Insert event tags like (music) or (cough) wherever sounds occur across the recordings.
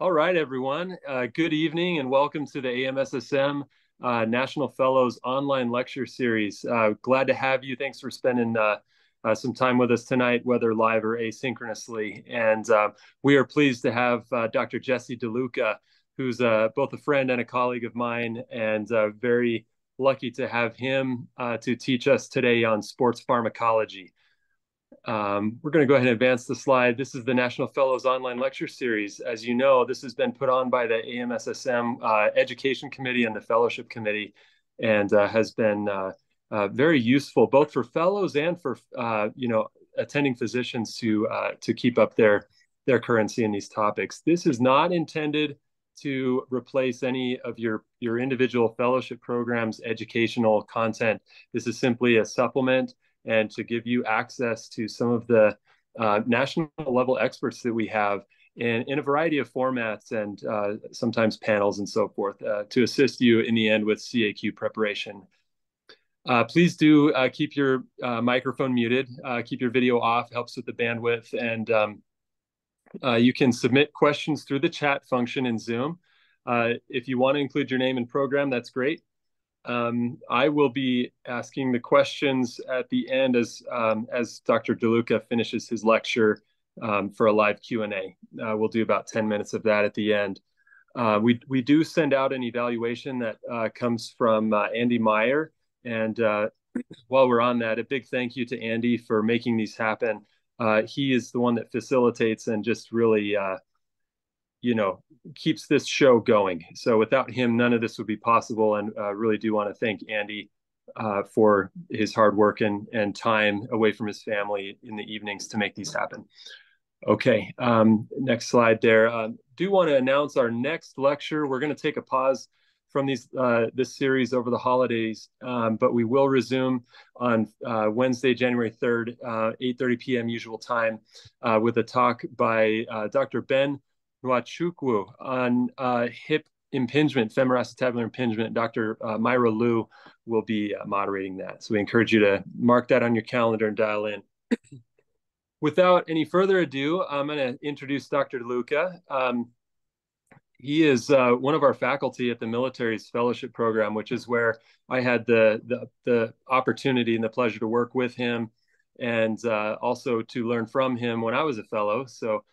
All right, everyone. Uh, good evening and welcome to the AMSSM uh, National Fellows online lecture series. Uh, glad to have you. Thanks for spending uh, uh, some time with us tonight, whether live or asynchronously. And uh, we are pleased to have Dr. Jesse DeLuca, who's both a friend and a colleague of mine, and very lucky to have him to teach us today on sports pharmacology. Um, we're going to go ahead and advance the slide. This is the National Fellows Online Lecture Series. As you know, this has been put on by the AMSSM uh, Education Committee and the Fellowship Committee and uh, has been uh, uh very useful both for fellows and for, uh, you know, attending physicians to, uh, to keep up their, their currency in these topics. This is not intended to replace any of your, your individual fellowship programs, educational content. This is simply a supplement and to give you access to some of the uh, national level experts that we have in, in a variety of formats and uh, sometimes panels and so forth uh, to assist you in the end with CAQ preparation. Uh, please do uh, keep your uh, microphone muted, keep your video off, helps with the bandwidth, and um, you can submit questions through the chat function in Zoom. if you want to include your name and program, that's great. Um, I will be asking the questions at the end as um, as Dr. DeLuca finishes his lecture um, for a live Q&A. Uh, we'll do about 10 minutes of that at the end. Uh, we, we do send out an evaluation that uh, comes from uh, Andy Meyer. And uh, (clears throat) while we're on that, a big thank you to Andy for making these happen. Uh, he is the one that facilitates and just really you know keeps this show going. So without him, none of this would be possible. And uh, really do want to thank Andy uh, for his hard work and and time away from his family in the evenings to make these happen. Okay, um, next slide there. Uh, do want to announce our next lecture. We're going to take a pause from these uh, this series over the holidays, um, but we will resume on uh, Wednesday, January 3rd, uh, 8.30 p.m. usual time uh, with a talk by uh, Dr. Ben Nwachukwu on uh, hip impingement, femoroacetabular impingement. Dr. Uh, Myra Liu will be uh, moderating that. So we encourage you to mark that on your calendar and dial in. (clears throat) Without any further ado, I'm going to introduce Dr. Luca. Um, he is uh, one of our faculty at the military's fellowship program, which is where I had the, the, the opportunity and the pleasure to work with him and uh, also to learn from him when I was a fellow. So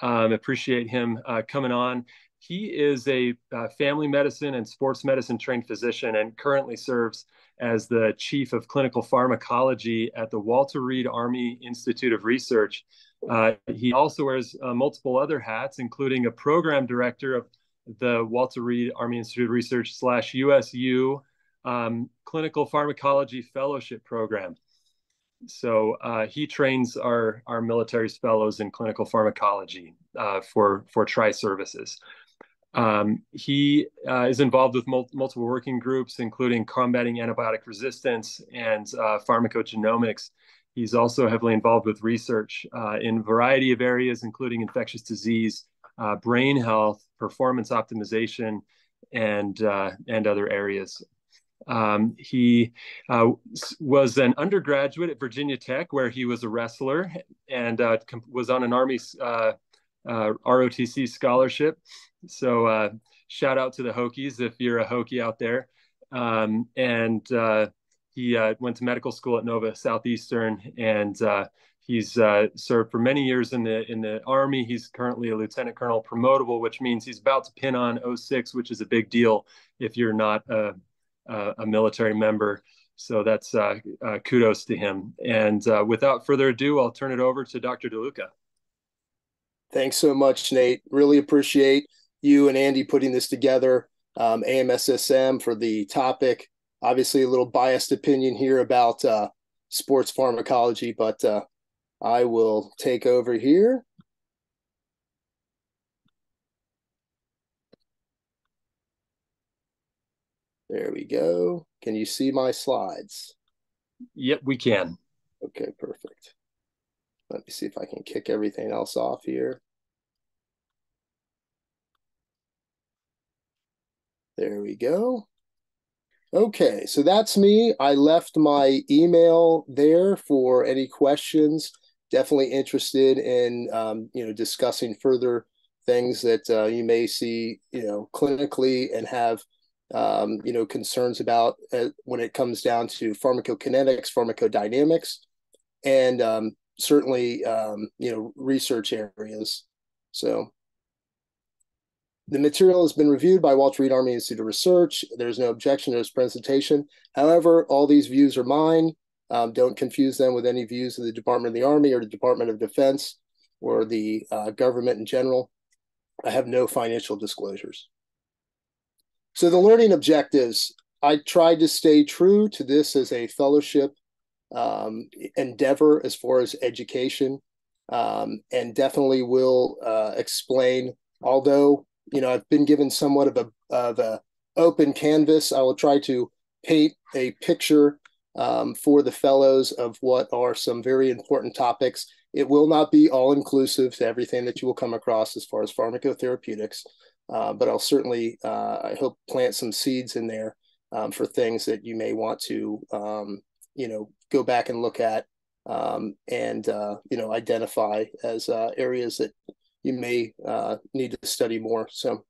um, appreciate him uh, coming on. He is a uh, family medicine and sports medicine trained physician and currently serves as the chief of clinical pharmacology at the Walter Reed Army Institute of Research. Uh, he also wears uh, multiple other hats, including a program director of the Walter Reed Army Institute of Research slash USU um, Clinical Pharmacology Fellowship Program. So uh, he trains our our military's fellows in clinical pharmacology uh, for for tri services. Um, he uh, is involved with mul multiple working groups, including combating antibiotic resistance and uh, pharmacogenomics. He's also heavily involved with research uh, in a variety of areas, including infectious disease, uh, brain health, performance optimization, and and other areas. Um, he uh, was an undergraduate at Virginia Tech, where he was a wrestler and uh, was on an Army uh, uh ROTC scholarship. So, uh, shout out to the Hokies if you're a Hokie out there. Um, and uh, he went to medical school at Nova Southeastern and He's served for many years in the in the Army. He's currently a lieutenant colonel promotable, which means he's about to pin on 06, which is a big deal if you're not a, a military member. So that's uh, uh, kudos to him. And without further ado, I'll turn it over to Dr. DeLuca. Thanks so much, Nate. Really appreciate you and Andy putting this together. Um, AMSSM for the topic. Obviously, a little biased opinion here about uh, sports pharmacology, but uh, I will take over here. There we go. Can you see my slides? Yep, we can. Okay, perfect. Let me see if I can kick everything else off here. There we go. Okay, so that's me. I left my email there for any questions. Definitely interested in um, you know discussing further things that uh, you may see, you know, clinically and have, um, you know, concerns about uh, when it comes down to pharmacokinetics, pharmacodynamics, and um, certainly, um, you know, research areas. So the material has been reviewed by Walter Reed Army Institute of Research. There's no objection to this presentation. However, all these views are mine. Um, don't confuse them with any views of the Department of the Army or the Department of Defense or the uh, government in general. I have no financial disclosures. So the learning objectives, I tried to stay true to this as a fellowship um, endeavor as far as education um, and definitely will uh, explain, although you know, I've been given somewhat of a of a open canvas. I will try to paint a picture um, for the fellows of what are some very important topics. It will not be all inclusive to everything that you will come across as far as pharmacotherapeutics, uh, but I'll certainly, uh, I hope, plant some seeds in there um, for things that you may want to, um, you know, go back and look at um, and, uh, you know, identify as uh, areas that you may uh, need to study more. So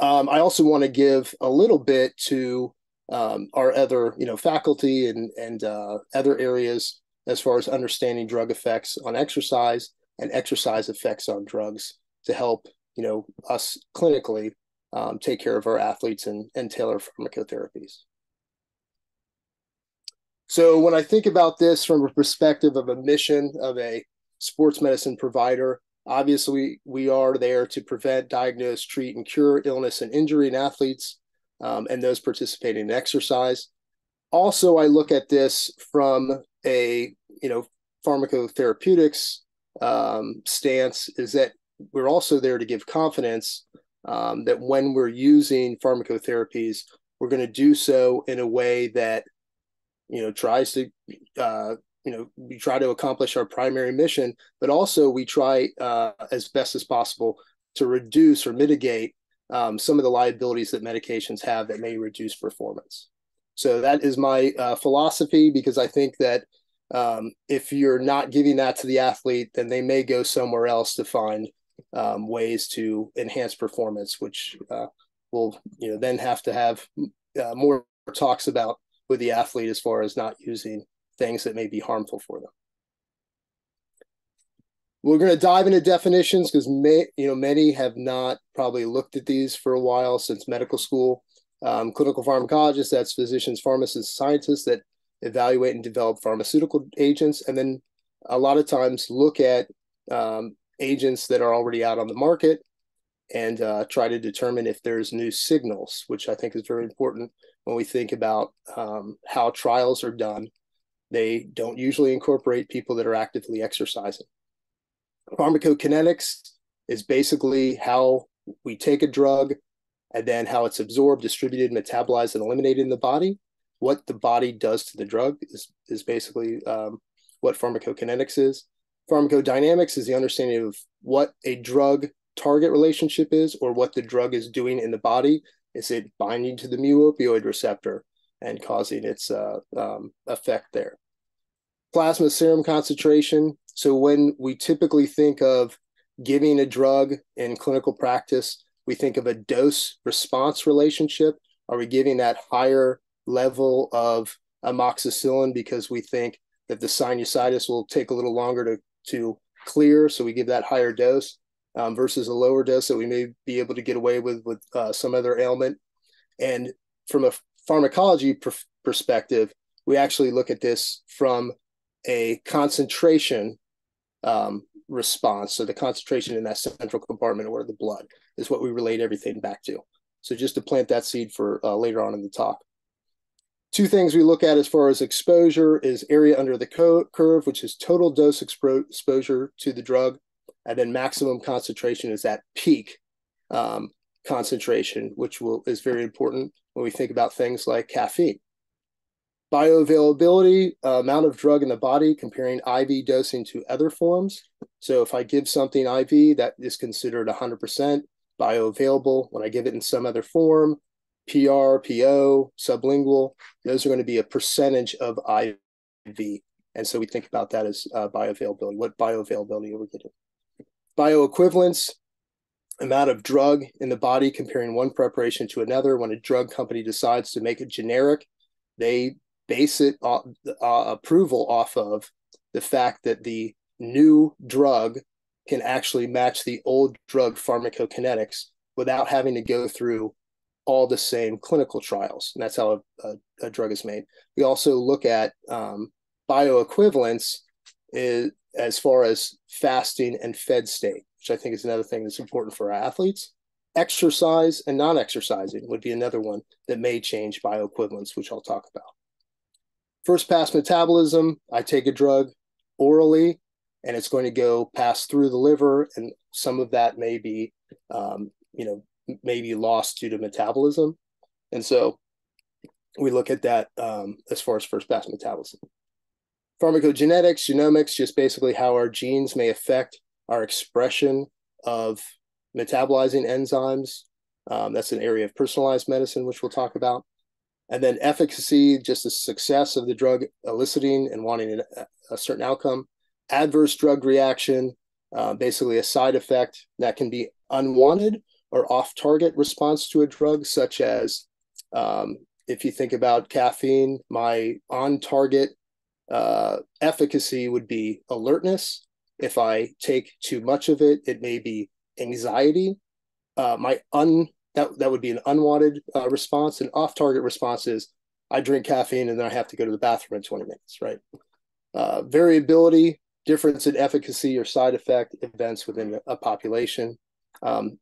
um, I also want to give a little bit to um, our other, you know, faculty and and other areas as far as understanding drug effects on exercise and exercise effects on drugs to help, you know, us clinically um, take care of our athletes and, and tailor pharmacotherapies. So when I think about this from a perspective of a mission of a sports medicine provider, Obviously, we are there to prevent, diagnose, treat, and cure illness and injury in athletes um, and those participating in exercise. Also, I look at this from a you know pharmacotherapeutics um, stance is that we're also there to give confidence um, that when we're using pharmacotherapies, we're going to do so in a way that you know tries to uh, you know we try to accomplish our primary mission but also we try uh, as best as possible to reduce or mitigate um, some of the liabilities that medications have that may reduce performance. So that is my uh, philosophy because i think that um, if you're not giving that to the athlete then they may go somewhere else to find um, ways to enhance performance which uh, will you know then have to have uh, more talks about with the athlete as far as not using things that may be harmful for them. We're going to dive into definitions because you know many have not probably looked at these for a while since medical school. Um, clinical pharmacologists, that's physicians, pharmacists, scientists that evaluate and develop pharmaceutical agents, and then a lot of times look at um, agents that are already out on the market and uh, try to determine if there's new signals, which I think is very important when we think about um, how trials are done they don't usually incorporate people that are actively exercising. Pharmacokinetics is basically how we take a drug and then how it's absorbed, distributed, metabolized, and eliminated in the body. What the body does to the drug is, is basically um, what pharmacokinetics is. Pharmacodynamics is the understanding of what a drug target relationship is or what the drug is doing in the body. Is it binding to the mu opioid receptor? and causing its uh, um, effect there. Plasma serum concentration. So, when we typically think of giving a drug in clinical practice, we think of a dose response relationship. Are we giving that higher level of amoxicillin because we think that the sinusitis will take a little longer to, to clear? So, we give that higher dose um, versus a lower dose that we may be able to get away with with uh, some other ailment. And from a pharmacology pr- perspective, we actually look at this from a concentration um, response. So the concentration in that central compartment or the blood is what we relate everything back to. So just to plant that seed for uh, later on in the talk. Two things we look at as far as exposure is area under the curve, which is total dose expo- exposure to the drug, and then maximum concentration is that peak um, concentration, which will is very important when we think about things like caffeine. Bioavailability, uh, amount of drug in the body, comparing IV dosing to other forms. So if I give something IV, that is considered 100% bioavailable. When I give it in some other form, PR, PO, sublingual, those are going to be a percentage of IV. And so we think about that as uh, bioavailability. What bioavailability are we getting? Bioequivalence, amount of drug in the body comparing one preparation to another. When a drug company decides to make a generic, they base it uh, approval off of the fact that the new drug can actually match the old drug pharmacokinetics without having to go through all the same clinical trials. And that's how a, a, a drug is made. We also look at um, bioequivalence is, as far as fasting and fed state, which I think is another thing that's important for our athletes. Exercise and non exercising would be another one that may change bioequivalence, which I'll talk about. First pass metabolism, I take a drug orally and it's going to go pass through the liver, and some of that may be, um, you know, maybe lost due to metabolism. And so we look at that um, as far as first pass metabolism. Pharmacogenetics, genomics, just basically how our genes may affect our expression of metabolizing enzymes. Um, that's an area of personalized medicine, which we'll talk about. And then efficacy, just the success of the drug eliciting and wanting a, certain outcome. Adverse drug reaction, uh, basically a side effect that can be unwanted or off target response to a drug, such as um, if you think about caffeine, my on target uh, efficacy would be alertness. If I take too much of it, it may be anxiety. Uh, my un that that would be an unwanted uh, response. An off target response is I drink caffeine and then I have to go to the bathroom in 20 minutes. Right. Uh, variability, difference in efficacy or side effect events within a population. Um,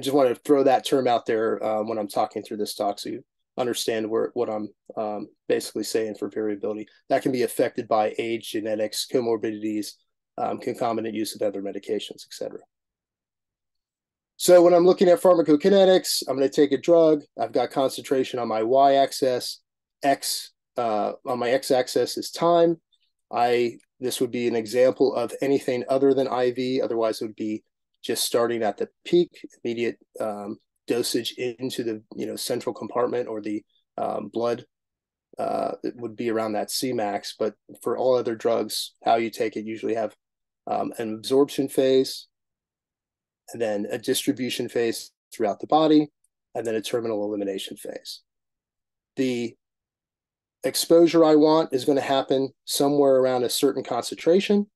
I just want to throw that term out there um, when I'm talking through this talk, so you understand where what I'm um, basically saying for variability. That can be affected by age, genetics, comorbidities, um, concomitant use of other medications, etc. So when I'm looking at pharmacokinetics, I'm going to take a drug. I've got concentration on my y-axis. X uh, on my x-axis is time. I this would be an example of anything other than IV. Otherwise, it would be just starting at the peak, immediate um, dosage into the you know central compartment or the um, blood uh, it would be around that Cmax. But for all other drugs, how you take it usually have um, an absorption phase, and then a distribution phase throughout the body, and then a terminal elimination phase. The exposure I want is going to happen somewhere around a certain concentration.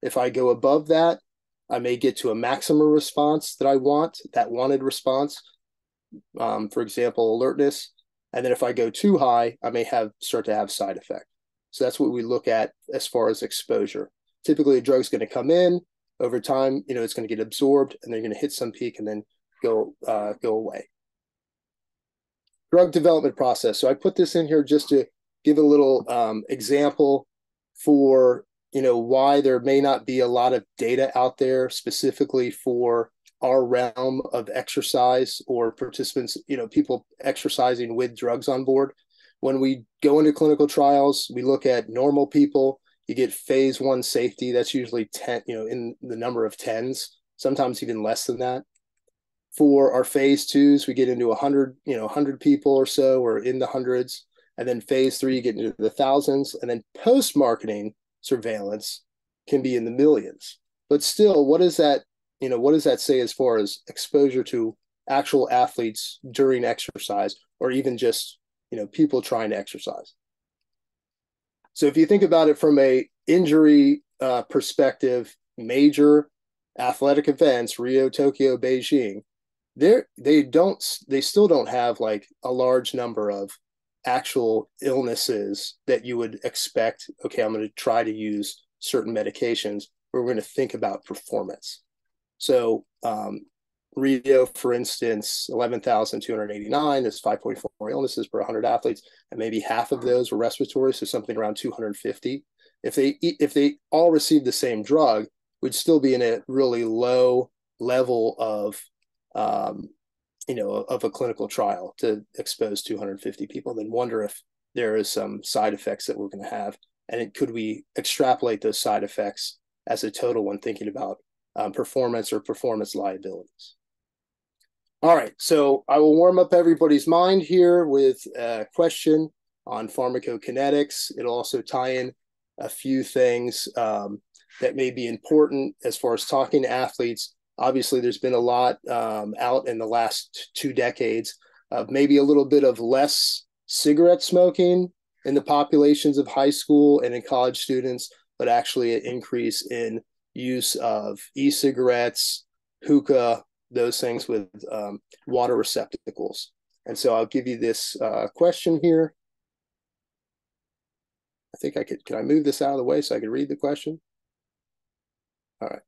If I go above that, I may get to a maximum response that I want, that wanted response. Um, for example, alertness. And then if I go too high, I may have start to have side effect. So that's what we look at as far as exposure. Typically, a drug's going to come in over time. You know, it's going to get absorbed, and they're going to hit some peak and then go uh, go away. Drug development process. So I put this in here just to give a little um, example for you know why there may not be a lot of data out there specifically for our realm of exercise or participants you know people exercising with drugs on board. When we go into clinical trials we look at normal people. You get phase one safety. That's usually 10 you know in the number of tens sometimes even less than that. For our phase twos we get into 100 you know 100 people or so or in the hundreds. And then phase three you get into the thousands. And then post marketing surveillance can be in the millions. But still, what does that, you know, what does that say as far as exposure to actual athletes during exercise or even just, you know, people trying to exercise? So if you think about it from a injury uh, perspective, major athletic events, Rio, Tokyo, Beijing, they they don't they still don't have like a large number of actual illnesses that you would expect okay i'm going to try to use certain medications we're going to think about performance. So um, rio for instance 11289 is 5.4 illnesses per 100 athletes and maybe half of those were respiratory so something around 250 if they if they all received the same drug we'd still be in a really low level of um, you know of a clinical trial to expose 250 people and then wonder if there is some side effects that we're going to have. And it, could we extrapolate those side effects as a total when thinking about um, performance or performance liabilities? All right so i will warm up everybody's mind here with a question on pharmacokinetics. It'll also tie in a few things um, that may be important as far as talking to athletes obviously there's been a lot um, out in the last two decades of maybe a little bit of less cigarette smoking in the populations of high school and in college students, but actually an increase in use of e-cigarettes, hookah, those things with um, water receptacles. And so I'll give you this uh, question here. I think I could, can I move this out of the way so I can read the question? All right.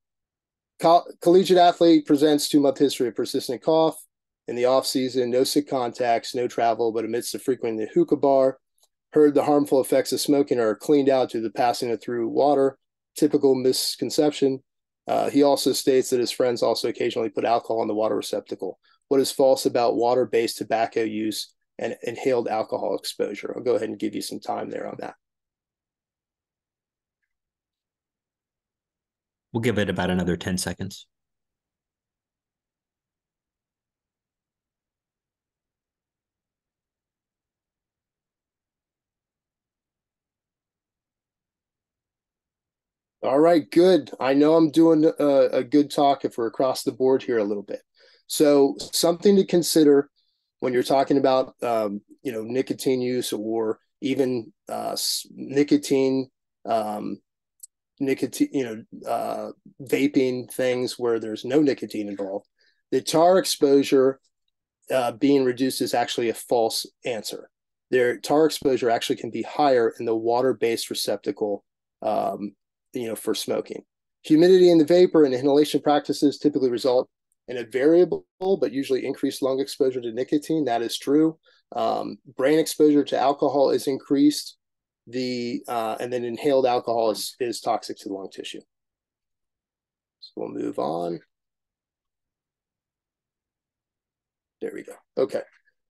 Co collegiate athlete presents two month history of persistent cough. In the off season, no sick contacts, no travel, but amidst the frequent the hookah bar, heard the harmful effects of smoking are cleaned out through the passing it through water. Typical misconception. Uh, he also states that his friends also occasionally put alcohol in the water receptacle. What is false about water based tobacco use and inhaled alcohol exposure? I'll go ahead and give you some time there on that. We'll give it about another 10 seconds. All right, good. I know I'm doing a, a, good talk if we're across the board here a little bit. So something to consider when you're talking about, um, you know, nicotine use or even uh, nicotine um, nicotine, you know, uh, vaping things where there's no nicotine involved. The tar exposure uh, being reduced is actually a false answer. Their tar exposure actually can be higher in the water-based receptacle, um, you know, for smoking. Humidity in the vapor and inhalation practices typically result in a variable but usually increased lung exposure to nicotine. That is true. Um, brain exposure to alcohol is increased the uh, and then inhaled alcohol is, is toxic to the lung tissue. So we'll move on. There we go. Okay.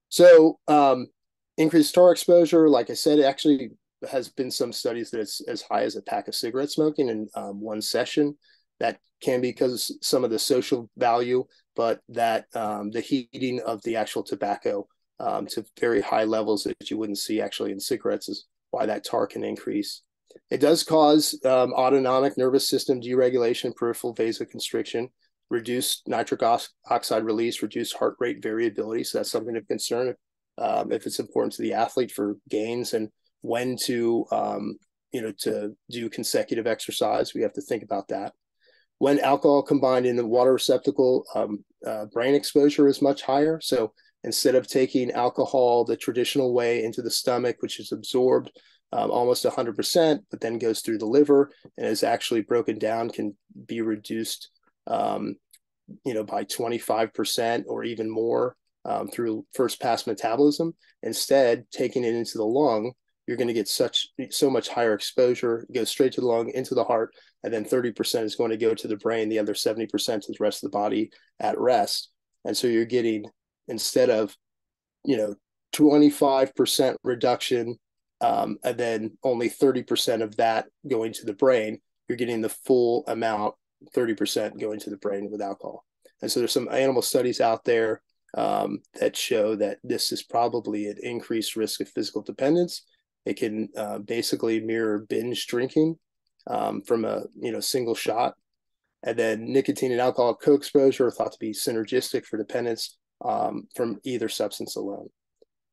So um, increased tar exposure, like I said, actually has been some studies that it's as high as a pack of cigarette smoking in um, one session. That can be because some of the social value, but that um, the heating of the actual tobacco um, to very high levels that you wouldn't see actually in cigarettes is why that TAR can increase. It does cause um, autonomic nervous system deregulation, peripheral vasoconstriction, reduced nitric oxide release, reduced heart rate variability. So that's something of concern um, if it's important to the athlete for gains and when to, um, you know, to do consecutive exercise. We have to think about that. When alcohol combined in the water receptacle, um, uh, brain exposure is much higher. So instead of taking alcohol the traditional way into the stomach, which is absorbed um, almost 100%, but then goes through the liver and is actually broken down, can be reduced, um, you know, by 25% or even more um, through first pass metabolism. Instead, taking it into the lung, you're going to get such so much higher exposure. Goes straight to the lung, into the heart, and then 30% is going to go to the brain. The other 70% to the rest of the body at rest. And so you're getting instead of you know 25% reduction um, and then only 30% of that going to the brain you're getting the full amount 30% going to the brain with alcohol. And so there's some animal studies out there um, that show that this is probably an increased risk of physical dependence. It can uh, basically mirror binge drinking um, from a you know single shot. And then nicotine and alcohol co-exposure are thought to be synergistic for dependence um, from either substance alone.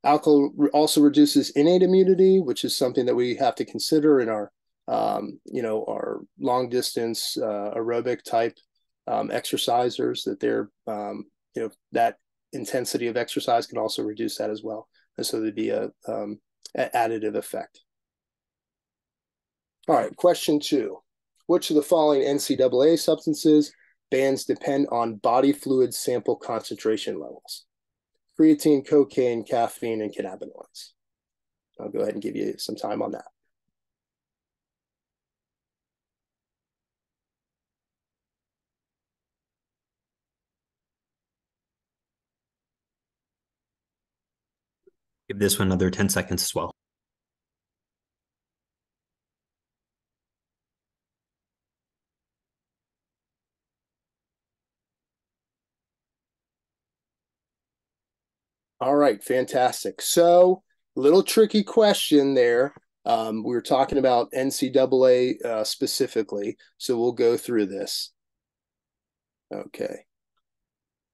Alcohol also reduces innate immunity, which is something that we have to consider in our, um, you know, our long distance uh, aerobic type um, exercisers. That they're, um, you know, that intensity of exercise can also reduce that as well, and so there'd be a, um, a additive effect. All right, question two: Which of the following NCAA substances bans depend on body fluid sample concentration levels creatine, cocaine, caffeine, and cannabinoids. I'll go ahead and give you some time on that. Give this one another 10 seconds as well. All right, fantastic. So, little tricky question there. Um, we were talking about NCAA uh, specifically, so we'll go through this. Okay.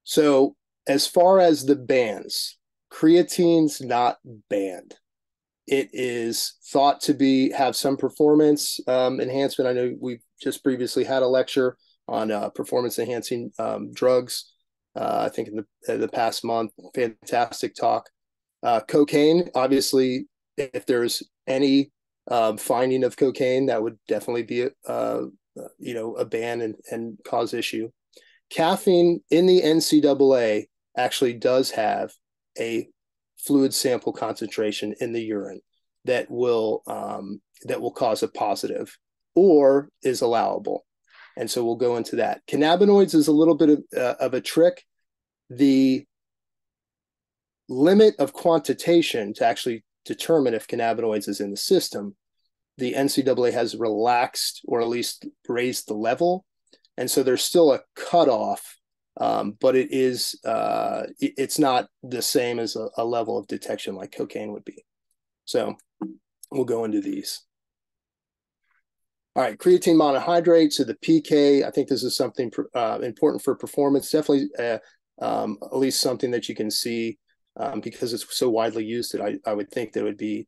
So as far as the bans, creatine's not banned. It is thought to be have some performance um, enhancement. I know we've just previously had a lecture on uh, performance enhancing um, drugs. Uh, I think in the, in the past month, fantastic talk. Uh, cocaine, obviously, if there's any um, finding of cocaine, that would definitely be a, uh, you know a ban and, and cause issue. Caffeine in the NCAA actually does have a fluid sample concentration in the urine that will um, that will cause a positive or is allowable. And so we'll go into that. Cannabinoids is a little bit of, uh, of a trick. The limit of quantitation to actually determine if cannabinoids is in the system, the NCAA has relaxed or at least raised the level. And so there's still a cutoff um, but it is uh, it's not the same as a, a, level of detection like cocaine would be. So we'll go into these. All right, creatine monohydrate. So the PK, I think this is something uh, important for performance. Definitely, uh, um, at least something that you can see um, because it's so widely used that I, I would think that it would be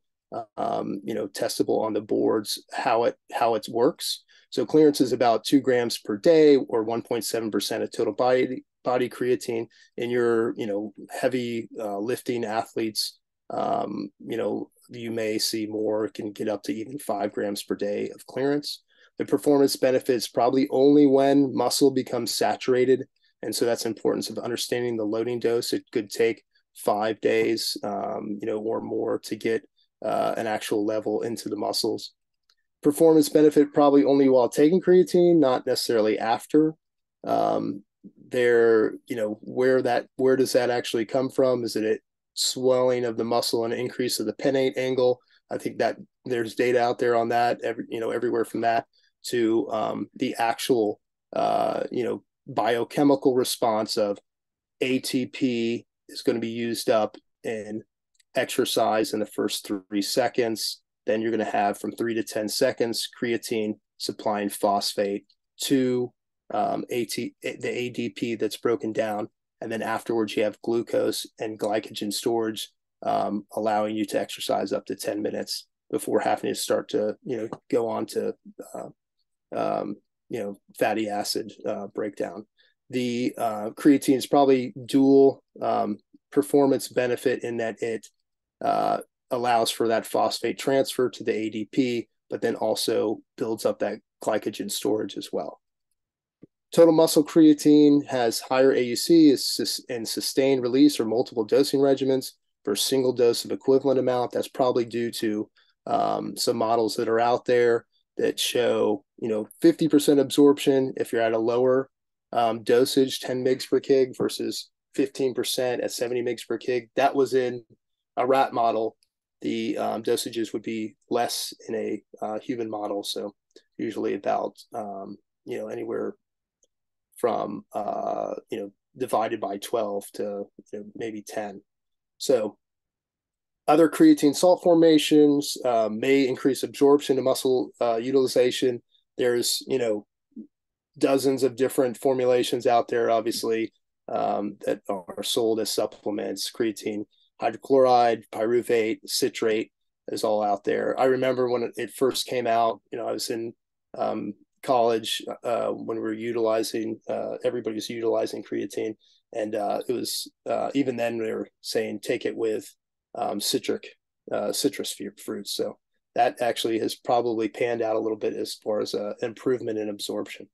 um, you know testable on the boards how it how it works. So clearance is about two grams per day or 1.7% of total body body creatine in your, you know, heavy uh, lifting athletes. Um, you know, you may see more, can get up to even five grams per day of clearance. The performance benefits probably only when muscle becomes saturated. And so that's importance of understanding the loading dose. It could take five days, um, you know, or more to get uh, an actual level into the muscles performance benefit probably only while taking creatine, not necessarily after. Um, there, you know, where that where does that actually come from? Is it swelling of the muscle and increase of the pennate angle? I think that there's data out there on that. Every you know, everywhere from that to um, the actual uh, you know biochemical response of ATP is going to be used up in exercise in the first three seconds then you're going to have from three to 10 seconds creatine supplying phosphate to um, AT, the ADP that's broken down. And then afterwards, you have glucose and glycogen storage, um, allowing you to exercise up to 10 minutes before having to start to, you know, go on to, uh, um, you know, fatty acid uh, breakdown. The uh, creatine is probably dual um, performance benefit in that it uh, allows for that phosphate transfer to the ADP, but then also builds up that glycogen storage as well. Total muscle creatine has higher AUC and sustained release or multiple dosing regimens for a single dose of equivalent amount. That's probably due to um, some models that are out there that show, you know, 50% absorption if you're at a lower um, dosage, 10 mgs per kg versus 15% at 70 mgs per kg. That was in a rat model the um, dosages would be less in a uh, human model. So usually about um, you know anywhere from uh, you know divided by 12 to you know, maybe 10. So other creatine salt formations uh, may increase absorption to muscle uh, utilization. There's you know dozens of different formulations out there, obviously um, that are sold as supplements. Creatine hydrochloride, pyruvate, citrate is all out there. I remember when it first came out, you know, I was in um, college uh, when we were utilizing, uh, everybody was utilizing creatine. And uh, it was, uh, even then, they were saying take it with um, citric, uh, citrus fruits. So that actually has probably panned out a little bit as far as uh, improvement in absorption.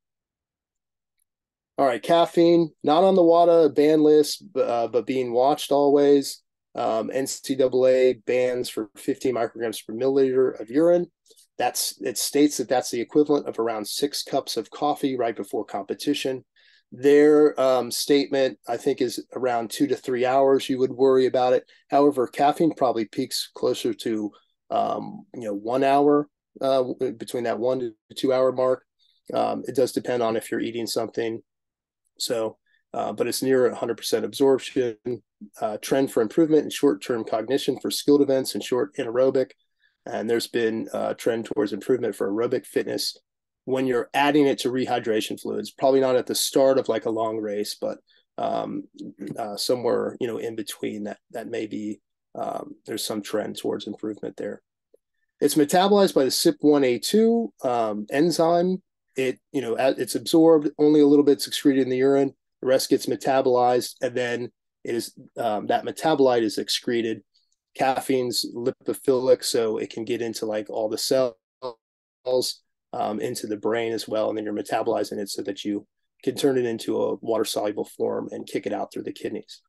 All right, caffeine, not on the WADA ban list, but being watched always. Um, NCAA bans for 15 micrograms per milliliter of urine. That's it states that that's the equivalent of around six cups of coffee right before competition. Their um, statement, I think, is around two to three hours. You would worry about it. However, caffeine probably peaks closer to um, you know one hour uh, between that one to two hour mark. Um, it does depend on if you're eating something. So uh, but it's near 100% absorption. Uh, trend for improvement in short-term cognition for skilled events and short anaerobic. And there's been a trend towards improvement for aerobic fitness when you're adding it to rehydration fluids, probably not at the start of like a long race, but um, uh, somewhere you know in between that that may be um, there's some trend towards improvement there. It's metabolized by the CYP1A2 um, enzyme. It you know it's absorbed only a little bit's excreted in the urine. The rest gets metabolized, and then it is um, that metabolite is excreted. Caffeine's lipophilic, so it can get into like all the cells um, into the brain as well, and then you're metabolizing it so that you can turn it into a water soluble form and kick it out through the kidneys.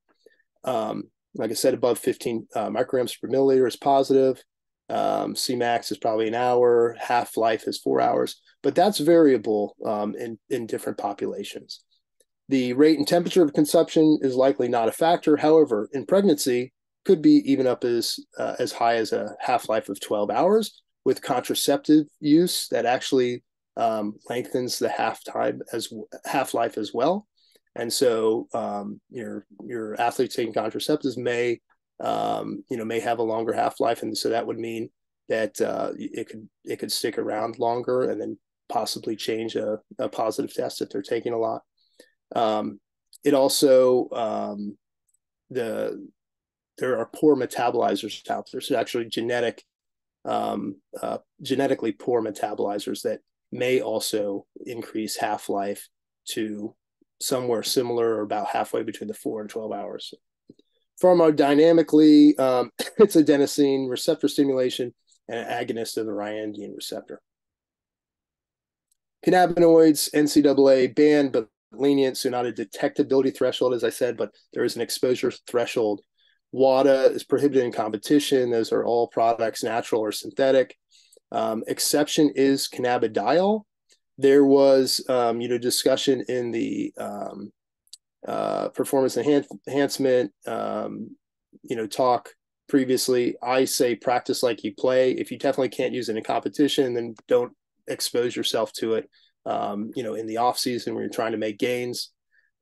Um, like I said, above 15 uh, micrograms per milliliter is positive. Um, Cmax is probably an hour. Half life is four hours, but that's variable um, in in different populations. The rate and temperature of consumption is likely not a factor. However, in pregnancy, could be even up as uh, as high as a half life of 12 hours with contraceptive use that actually um, lengthens the half time as half life as well. And so um, your your athletes taking contraceptives may um, you know may have a longer half life, and so that would mean that uh, it could it could stick around longer, and then possibly change a, a positive test if they're taking a lot. Um, it also um, the there are poor metabolizers out there. So actually genetic um, uh, genetically poor metabolizers that may also increase half life to somewhere similar or about halfway between the four and 12 hours. Pharmacodynamically, um, (laughs) it's adenosine receptor stimulation and an agonist of the ryanodine receptor. Cannabinoids, NCAA banned, but lenient, so not a detectability threshold, as I said, but there is an exposure threshold. WADA is prohibited in competition. Those are all products, natural or synthetic. Um, exception is cannabidiol. There was, um, you know, discussion in the um, uh, performance enhan- enhancement, um, you know, talk previously. I say practice like you play. If you definitely can't use it in competition, then don't expose yourself to it um, you know, in the off season when you're trying to make gains.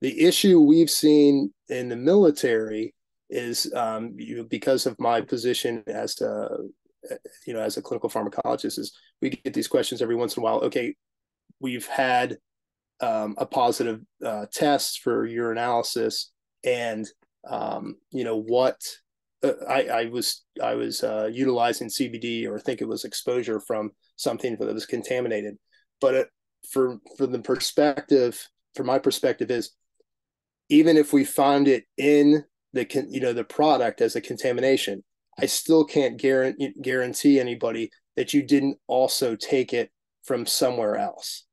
The issue we've seen in the military is um, you because of my position as a you know as a clinical pharmacologist is we get these questions every once in a while. Okay, we've had um, a positive uh, test for urinalysis, and um, you know what uh, I, I, was I was uh, utilizing CBD or I think it was exposure from something that was contaminated, but it, for for the perspective from my perspective is even if we find it in the can you know the product as a contamination. I still can't guarantee guarantee anybody that you didn't also take it from somewhere else.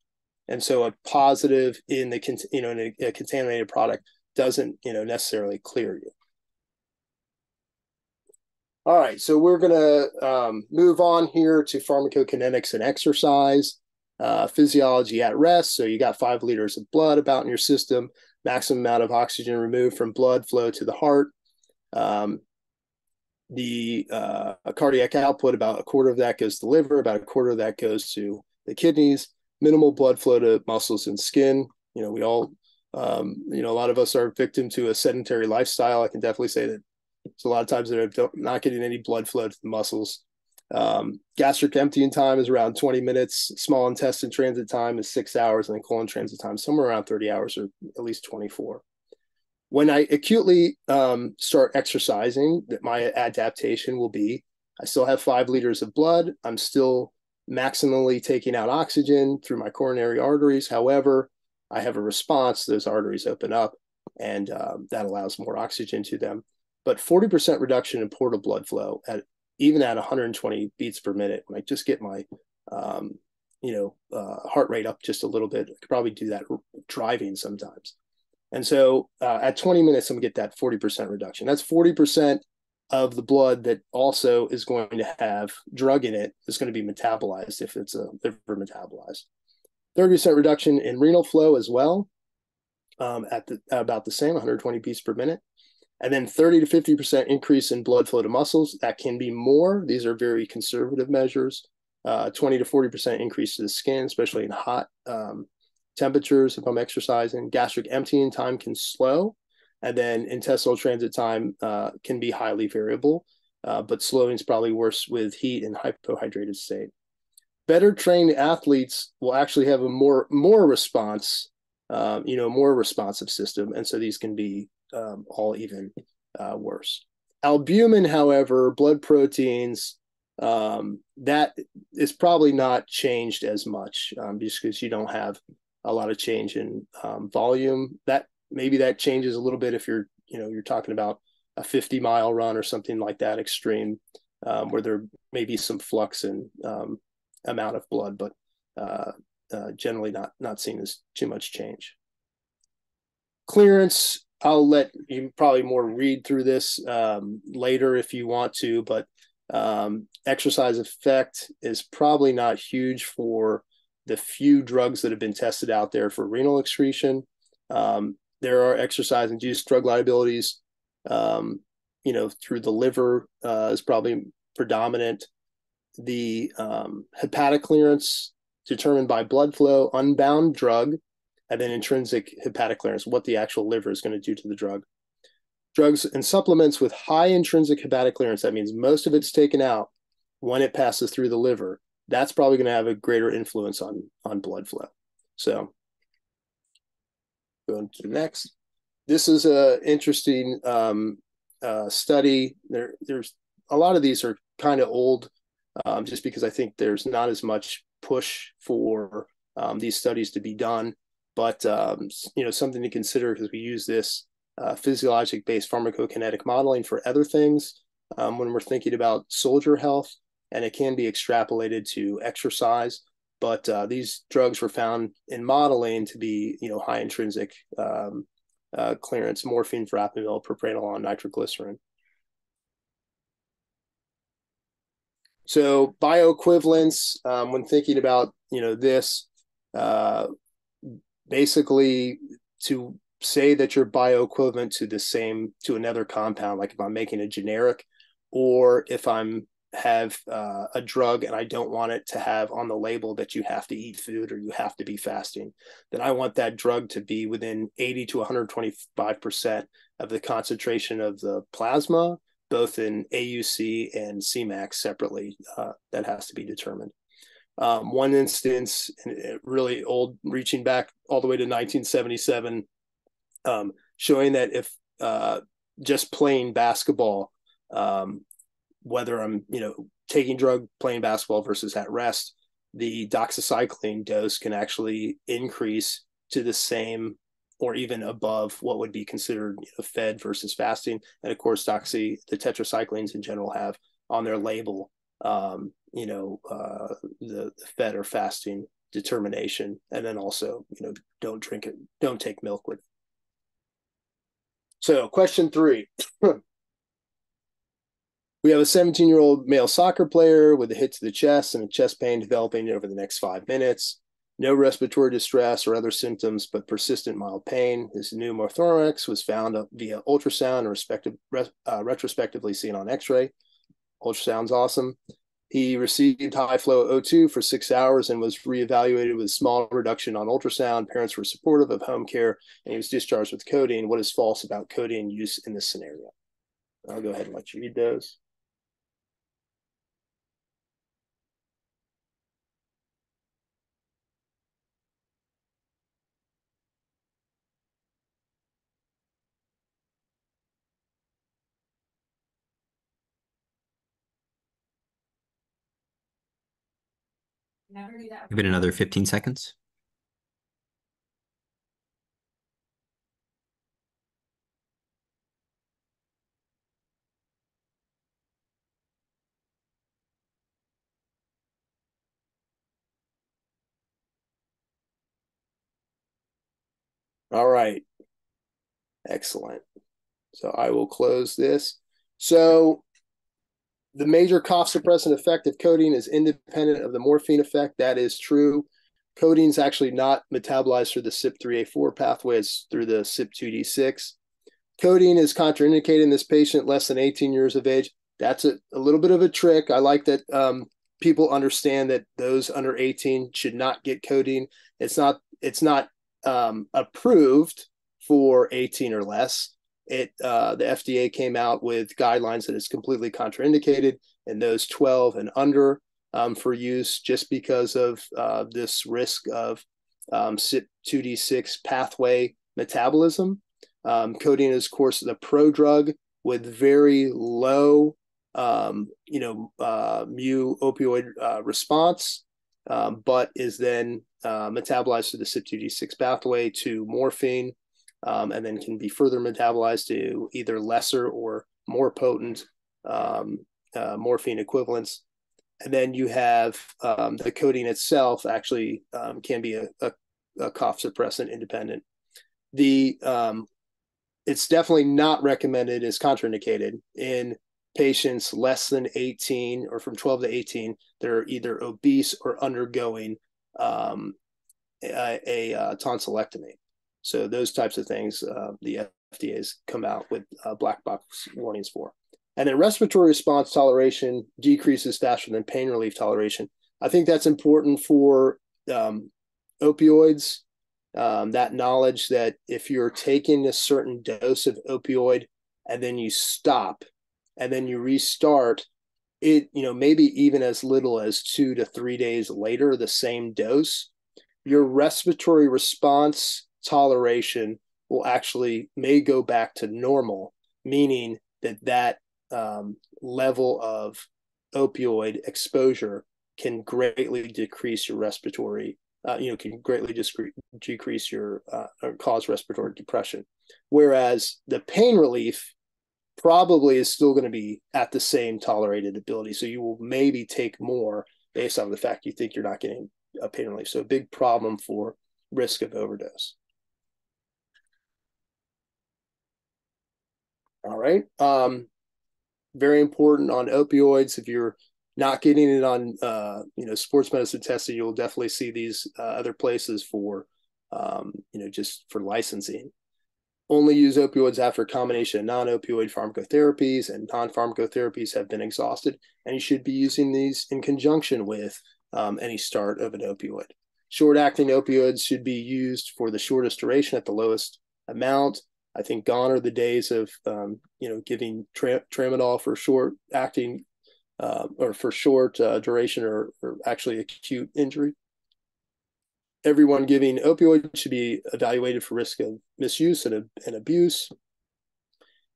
And so a positive in the you know in a, a contaminated product doesn't you know necessarily clear you. All right so we're going to um, move on here to pharmacokinetics and exercise uh, physiology at rest. So you got five liters of blood about in your system, maximum amount of oxygen removed from blood flow to the heart. Um, the uh, cardiac output, about a quarter of that goes to the liver, about a quarter of that goes to the kidneys, minimal blood flow to muscles and skin. You know, we all, um, you know, a lot of us are victim to a sedentary lifestyle. I can definitely say that there's a lot of times that I'm not getting any blood flow to the muscles. Um, gastric emptying time is around 20 minutes. Small intestine transit time is six hours, and then colon transit time somewhere around 30 hours or at least 24. When I acutely um, start exercising, that my adaptation will be I still have five liters of blood. I'm still maximally taking out oxygen through my coronary arteries. However, I have a response. Those arteries open up, and um, that allows more oxygen to them. But 40% reduction in portal blood flow at even at 120 beats per minute, when I just get my, um, you know, uh, heart rate up just a little bit, I could probably do that driving sometimes. And so uh, at 20 minutes, I'm gonna get that 40% reduction. That's 40% of the blood that also is going to have drug in it is going to be metabolized if it's a liver metabolized. 30% reduction in renal flow as well, um, at the about the same 120 beats per minute and then 30 to 50% increase in blood flow to muscles. That can be more. These are very conservative measures. Uh, 20 to 40% increase to the skin, especially in hot um, temperatures if I'm exercising. Gastric emptying time can slow. And then intestinal transit time uh, can be highly variable, uh, but slowing is probably worse with heat and hypohydrated state. better trained athletes will actually have a more more response, um, you know, more responsive system, and so these can be um, all even uh, worse. Albumin, however, blood proteins, um, that is probably not changed as much um, just because you don't have a lot of change in um, volume. That maybe that changes a little bit if you're you know you're talking about a 50 mile run or something like that extreme um, where there may be some flux in um, amount of blood, but uh, uh, generally not not seen as too much change. Clearance, I'll let you probably more read through this um, later if you want to, but um, exercise effect is probably not huge for the few drugs that have been tested out there for renal excretion. Um, there are exercise induced drug liabilities, um, you know, through the liver uh, is probably predominant. The um, hepatic clearance determined by blood flow, unbound drug, and then intrinsic hepatic clearance, what the actual liver is going to do to the drug. Drugs and supplements with high intrinsic hepatic clearance, that means most of it's taken out when it passes through the liver, that's probably going to have a greater influence on, on blood flow. So going to the next. This is a interesting um, uh, study. There, there's a lot of these are kind of old, um, just because I think there's not as much push for um, these studies to be done. But um, you know, something to consider because we use this uh, physiologic-based pharmacokinetic modeling for other things um, when we're thinking about soldier health, and it can be extrapolated to exercise but uh, these drugs were found in modeling to be, you know, high intrinsic um, uh, clearance, morphine, verapamil, propranolol, nitroglycerin. So bioequivalence, um, when thinking about, you know, this, uh, basically to say that you're bioequivalent to the same, to another compound, like if I'm making a generic, or if I'm have uh, a drug and I don't want it to have on the label that you have to eat food or you have to be fasting, then I want that drug to be within 80 to 125% of the concentration of the plasma, both in AUC and Cmax separately. Uh, that has to be determined. Um, one instance, really old, reaching back all the way to 1977, um, showing that if uh, just playing basketball um, whether I'm, you know, taking drug, playing basketball versus at rest, the doxycycline dose can actually increase to the same or even above what would be considered you know, fed versus fasting. And of course, doxy, the tetracyclines in general have on their label, um, you know, uh, the, the fed or fasting determination. And then also, you know, don't drink it, don't take milk with. It. So question three, (clears throat) We have a 17 year old male soccer player with a hit to the chest and a chest pain developing over the next five minutes. No respiratory distress or other symptoms, but persistent mild pain. His pneumothorax was found via ultrasound and uh, retrospectively seen on x ray. Ultrasound's awesome. He received high flow O2 for six hours and was reevaluated with small reduction on ultrasound. Parents were supportive of home care and he was discharged with codeine. What is false about codeine use in this scenario? I'll go ahead and let you read those. Never do that. Give it another 15 seconds. All right. Excellent. So I will close this. So the major cough suppressant effect of codeine is independent of the morphine effect. That is true. Codeine is actually not metabolized through the CYP3A4 pathway, it's through the CYP2D6. Codeine is contraindicated in this patient less than 18 years of age. That's a, a little bit of a trick. I like that um, people understand that those under 18 should not get codeine. It's not it's not um, approved for 18 or less it uh, the FDA came out with guidelines that is completely contraindicated in those 12 and under. um, for use just because of uh, this risk of um, CYP2D6 pathway metabolism. Um, codeine is, of course, the prodrug with very low, um, you know, uh, mu opioid uh, response, um, but is then uh, metabolized through the CYP2D6 pathway to morphine, um, and then can be further metabolized to either lesser or more potent um, uh, morphine equivalents. And then you have um, the codeine itself actually um, can be a, a, a, cough suppressant independent. The um, it's definitely not recommended as contraindicated in patients less than 18 or from 12 to 18 that are either obese or undergoing um, a, a, a, tonsillectomy. So those types of things, uh, the FDA has come out with uh, black box warnings for. And then respiratory response toleration decreases faster than pain relief toleration. I think that's important for um, opioids. Um, that knowledge that if you're taking a certain dose of opioid and then you stop and then you restart, it you know maybe even as little as two to three days later, the same dose, your respiratory response toleration will actually may go back to normal, meaning that that um, level of opioid exposure can greatly decrease your respiratory, uh, you know, can greatly discre- decrease your uh, or cause respiratory depression. Whereas the pain relief probably is still going to be at the same tolerated ability. So you will maybe take more based on the fact you think you're not getting a pain relief. So a big problem for risk of overdose. All right. Um, very important on opioids. If you're not getting it on, uh, you know, sports medicine testing, you'll definitely see these uh, other places for, um, you know, just for licensing. Only use opioids after a combination of non-opioid pharmacotherapies and non-pharmacotherapies have been exhausted, and you should be using these in conjunction with um, any start of an opioid. Short-acting opioids should be used for the shortest duration at the lowest amount I think gone are the days of um, you know giving tra- tramadol for short acting uh, or for short uh, duration or, or, actually acute injury. Everyone giving opioid should be evaluated for risk of misuse and, and abuse.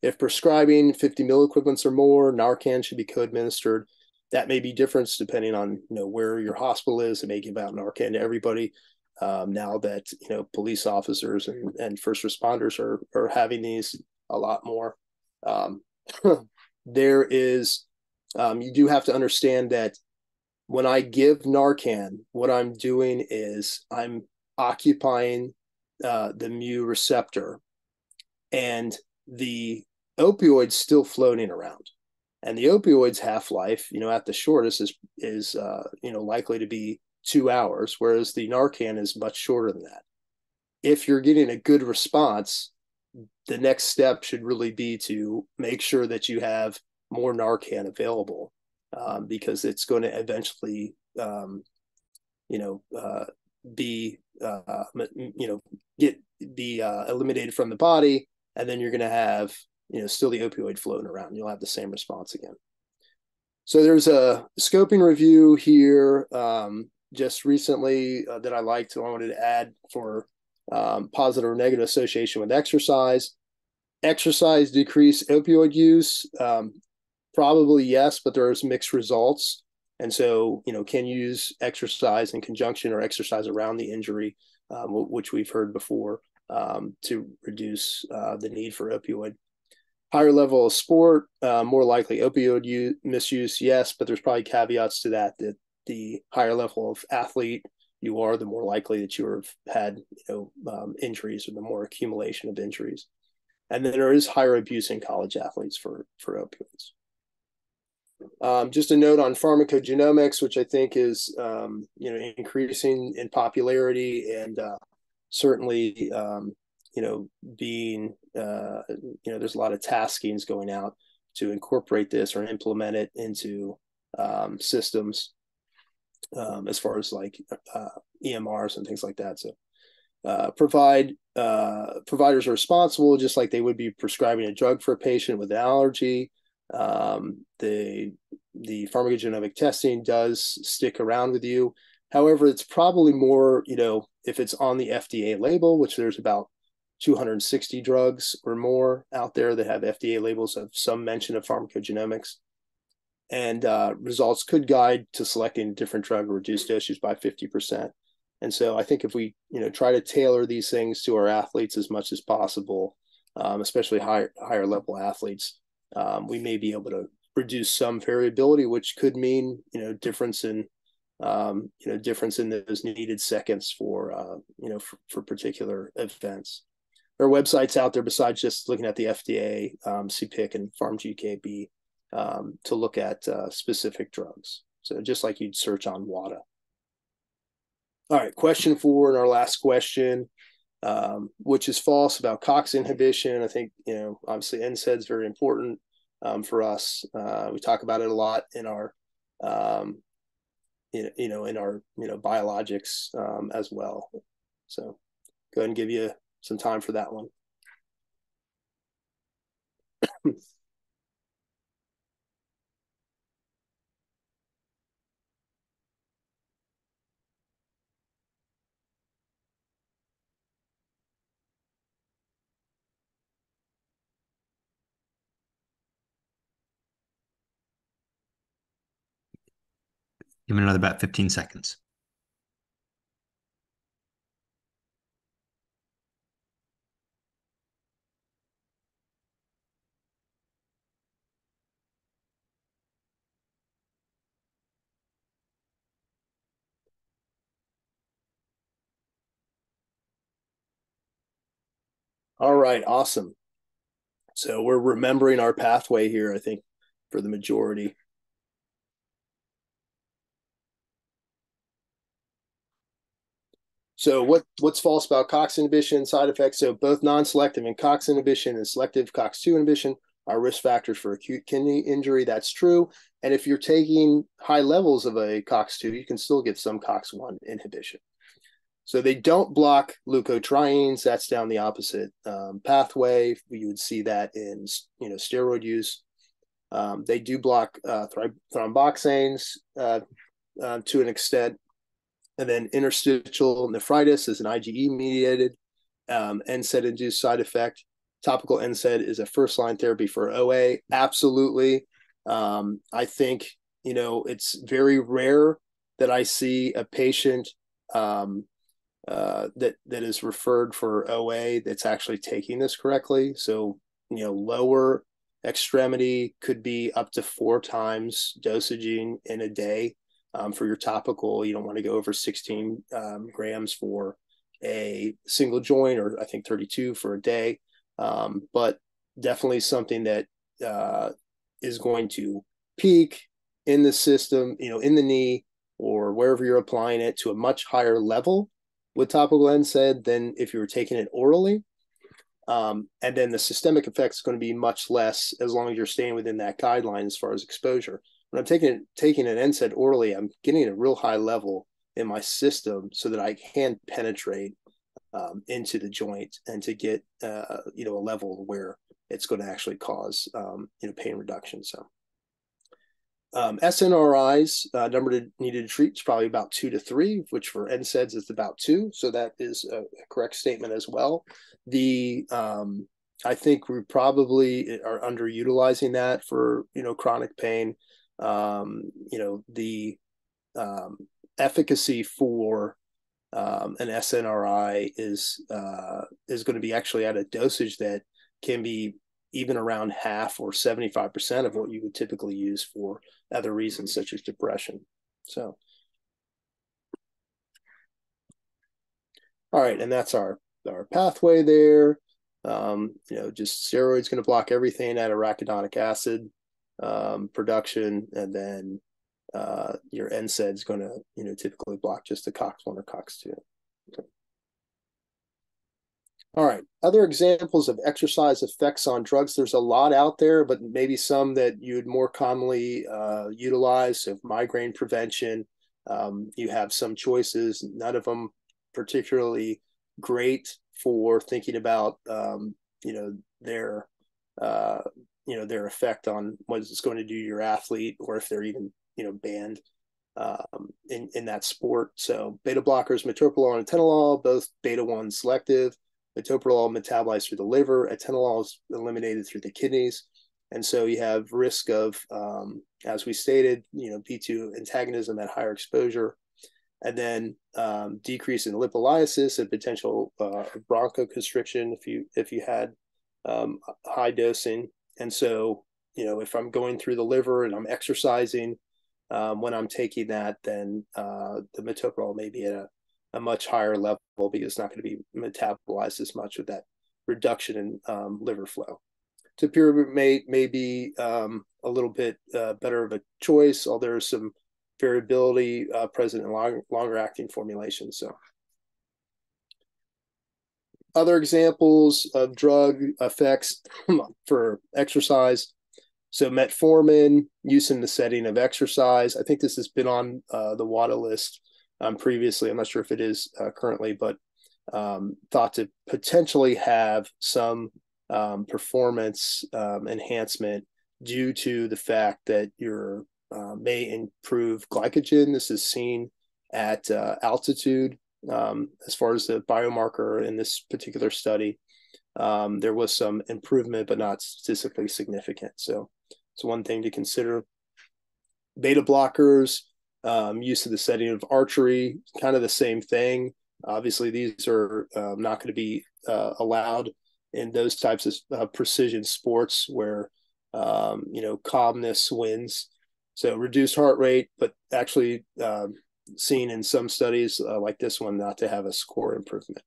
If prescribing 50 milliequivalents or more, Narcan should be co-administered. That may be different depending on you know where your hospital is. It may give out Narcan to everybody um, now that you know police officers and, and first responders are are having these a lot more. Um, (laughs) there is um, you do have to understand that when I give Narcan, what I'm doing is I'm occupying uh, the mu receptor, and the opioid's still floating around. And the opioid's half life, you know, at the shortest is is uh, you know likely to be two hours, whereas the Narcan is much shorter than that. If you're getting a good response, the next step should really be to make sure that you have more Narcan available um, because it's going to eventually, um, you know, uh, be, uh, you know, get be uh, eliminated from the body, and then you're going to have, you know, still the opioid floating around. You'll have the same response again. So there's a scoping review here. Um, just recently uh, that I liked. I wanted to add for um, positive or negative association with exercise. Exercise decrease opioid use. Um, probably yes, but there's mixed results. And so, you know, can use exercise in conjunction or exercise around the injury, um, which we've heard before, um, to reduce uh, the need for opioid. Higher level of sport, uh, more likely opioid use, misuse, yes, but there's probably caveats to that that the higher level of athlete you are, the more likely that you have had you know um, injuries or the more accumulation of injuries. And then there is higher abuse in college athletes for for opioids. Um, just a note on pharmacogenomics, which I think is um, you know increasing in popularity and uh, certainly um, you know being uh, you know there's a lot of taskings going out to incorporate this or implement it into um, systems um, as far as like uh, EMRs and things like that. So uh, provide uh, providers are responsible just like they would be prescribing a drug for a patient with an allergy. um, the the pharmacogenomic testing does stick around with you. However, it's probably more, you know, if it's on the FDA label, which there's about 260 drugs or more out there that have FDA labels of some mention of pharmacogenomics. And uh, results could guide to selecting a different drug or reduce dosage by 50%. And so I think if we, you know, try to tailor these things to our athletes as much as possible, um, especially higher higher level athletes, um, we may be able to reduce some variability, which could mean, you know, difference in, um, you know, difference in those needed seconds for, uh, you know, for, for particular events. There are websites out there besides just looking at the FDA, um, CPIC, and PharmGKB um, to look at uh, specific drugs. So just like you'd search on WADA. All right, question four and our last question, um, which is false about COX inhibition. I think, you know, obviously NSAID is very important um, for us. Uh, we talk about it a lot in our, um, you, know, you know, in our, you know, biologics um, as well. So go ahead and give you some time for that one. Give it another about 15 seconds. All right, awesome. So we're remembering our pathway here, I think, for the majority. So what what's false about COX inhibition side effects? So both non-selective and COX inhibition and selective COX2 inhibition are risk factors for acute kidney injury. That's true. And if you're taking high levels of a COX2, you can still get some COX1 inhibition. So they don't block leukotrienes. That's down the opposite um, pathway. You would see that in you know steroid use. Um, they do block uh, thromboxanes uh, uh, to an extent, and then interstitial nephritis is an IgE mediated um, NSAID induced side effect. Topical NSAID is a first line therapy for OA. Absolutely. Um, I think, you know, it's very rare that I see a patient um, uh, that that is referred for OA that's actually taking this correctly. So, you know, lower extremity could be up to four times dosaging in a day um, for your topical. You don't want to go over 16 um, grams for a single joint, or I think 32 for a day. Um, but definitely something that uh, is going to peak in the system, you know, in the knee or wherever you're applying it to a much higher level with topical NSAID than if you were taking it orally. Um, and then the systemic effect is going to be much less as long as you're staying within that guideline as far as exposure when I'm taking taking an NSAID orally, I'm getting a real high level in my system so that I can penetrate um, into the joint and to get uh, you know a level where it's going to actually cause um, you know pain reduction. So um, SNRIs uh, number to, needed to treat is probably about two to three, which for NSAIDs is about two. So that is a, correct statement as well. The um, I think we probably are underutilizing that for you know chronic pain um, you know the um, efficacy for um, an SNRI is uh, is going to be actually at a dosage that can be even around half or 75% of what you would typically use for other reasons such as depression. So, all right, and that's our our pathway there. Um, you know, just steroids going to block everything at arachidonic acid um, production, and then uh, your NSAID is going to you know typically block just the COX one or COX two. All right. Other examples of exercise effects on drugs. There's a lot out there, but maybe some that you would more commonly uh, utilize. So migraine prevention. Um, you have some choices. None of them particularly great for thinking about um, you know their uh, you know their effect on what it's going to do to your athlete or if they're even you know banned um, in in that sport. So beta blockers, metoprolol and atenolol, both beta one selective. Metoprolol metabolized through the liver, atenolol is eliminated through the kidneys, and so you have risk of, um, as we stated, you know, B2 antagonism at higher exposure, and then um, decrease in lipolysis and potential uh, bronchoconstriction if you if you had um, high dosing. And so, you know, if I'm going through the liver and I'm exercising um, when I'm taking that, then uh, the metoprolol may be at a, a much higher level because it's not going to be metabolized as much with that reduction in um, liver flow. Topiramate may, may be um, a little bit uh, better of a choice, although there's some variability uh, present in long, longer acting formulations. So other examples of drug effects (laughs) for exercise. So metformin, use in the setting of exercise. I think this has been on uh, the WADA list um, previously. I'm not sure if it is uh, currently, but um, thought to potentially have some um, performance um, enhancement due to the fact that your uh, may improve glycogen. This is seen at uh, altitude um, as far as the biomarker in this particular study. Um, there was some improvement, but not statistically significant. So it's one thing to consider. Beta blockers, um, use of the setting of archery, kind of the same thing. Obviously, these are um, not going to be uh, allowed in those types of uh, precision sports where um, you know calmness wins. So reduced heart rate, but actually um, seen in some studies uh, like this one not to have a score improvement.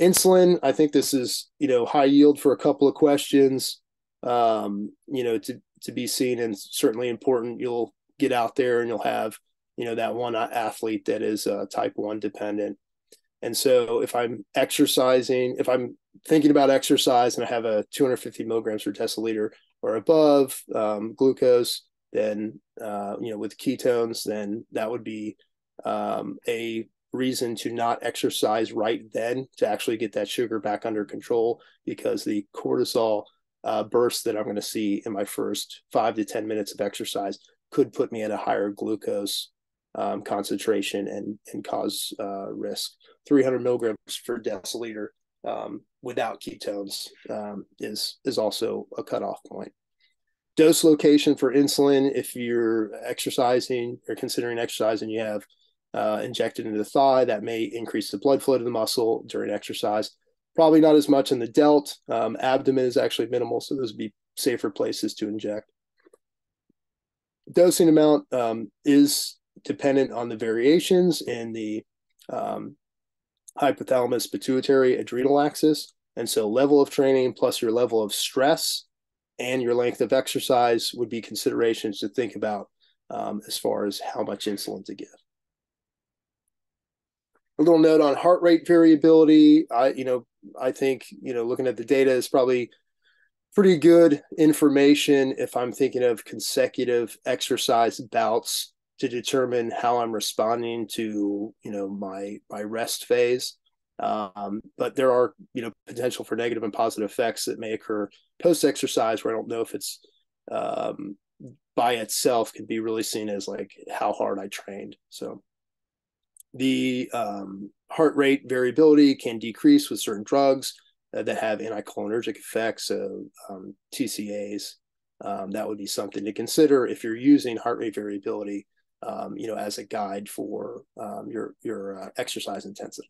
Insulin, I think this is you know high yield for a couple of questions. Um, you know to to be seen and certainly important. You'll get out there and you'll have you know that one athlete that is uh, type one dependent. And so if I'm exercising, if I'm thinking about exercise and I have a 250 milligrams per deciliter or above um, glucose, then uh, you know with ketones, then that would be um, a reason to not exercise right then to actually get that sugar back under control because the cortisol uh, burst that I'm going to see in my first five to 10 minutes of exercise could put me at a higher glucose um, concentration and, and cause uh, risk. 300 milligrams per deciliter um, without ketones um, is, is also a cutoff point dose location for insulin if you're exercising or considering exercising you have uh, injected into the thigh that may increase the blood flow to the muscle during exercise. Probably not as much in the delt. Um, abdomen is actually minimal so those would be safer places to inject. Dosing amount um, is dependent on the variations in the um, hypothalamus pituitary adrenal axis. And so level of training plus your level of stress and your length of exercise would be considerations to think about um, as far as how much insulin to give. A little note on heart rate variability. I, you know, I think you know, looking at the data is probably pretty good information if I'm thinking of consecutive exercise bouts to determine how I'm responding to you know my my rest phase. Um, but there are, you know, potential for negative and positive effects that may occur post exercise where I don't know if it's um, by itself can be really seen as like how hard I trained. So the um, heart rate variability can decrease with certain drugs uh, that have anticholinergic effects, so um, TCAs. Um, that would be something to consider if you're using heart rate variability, um, you know, as a guide for um, your your uh, exercise intensity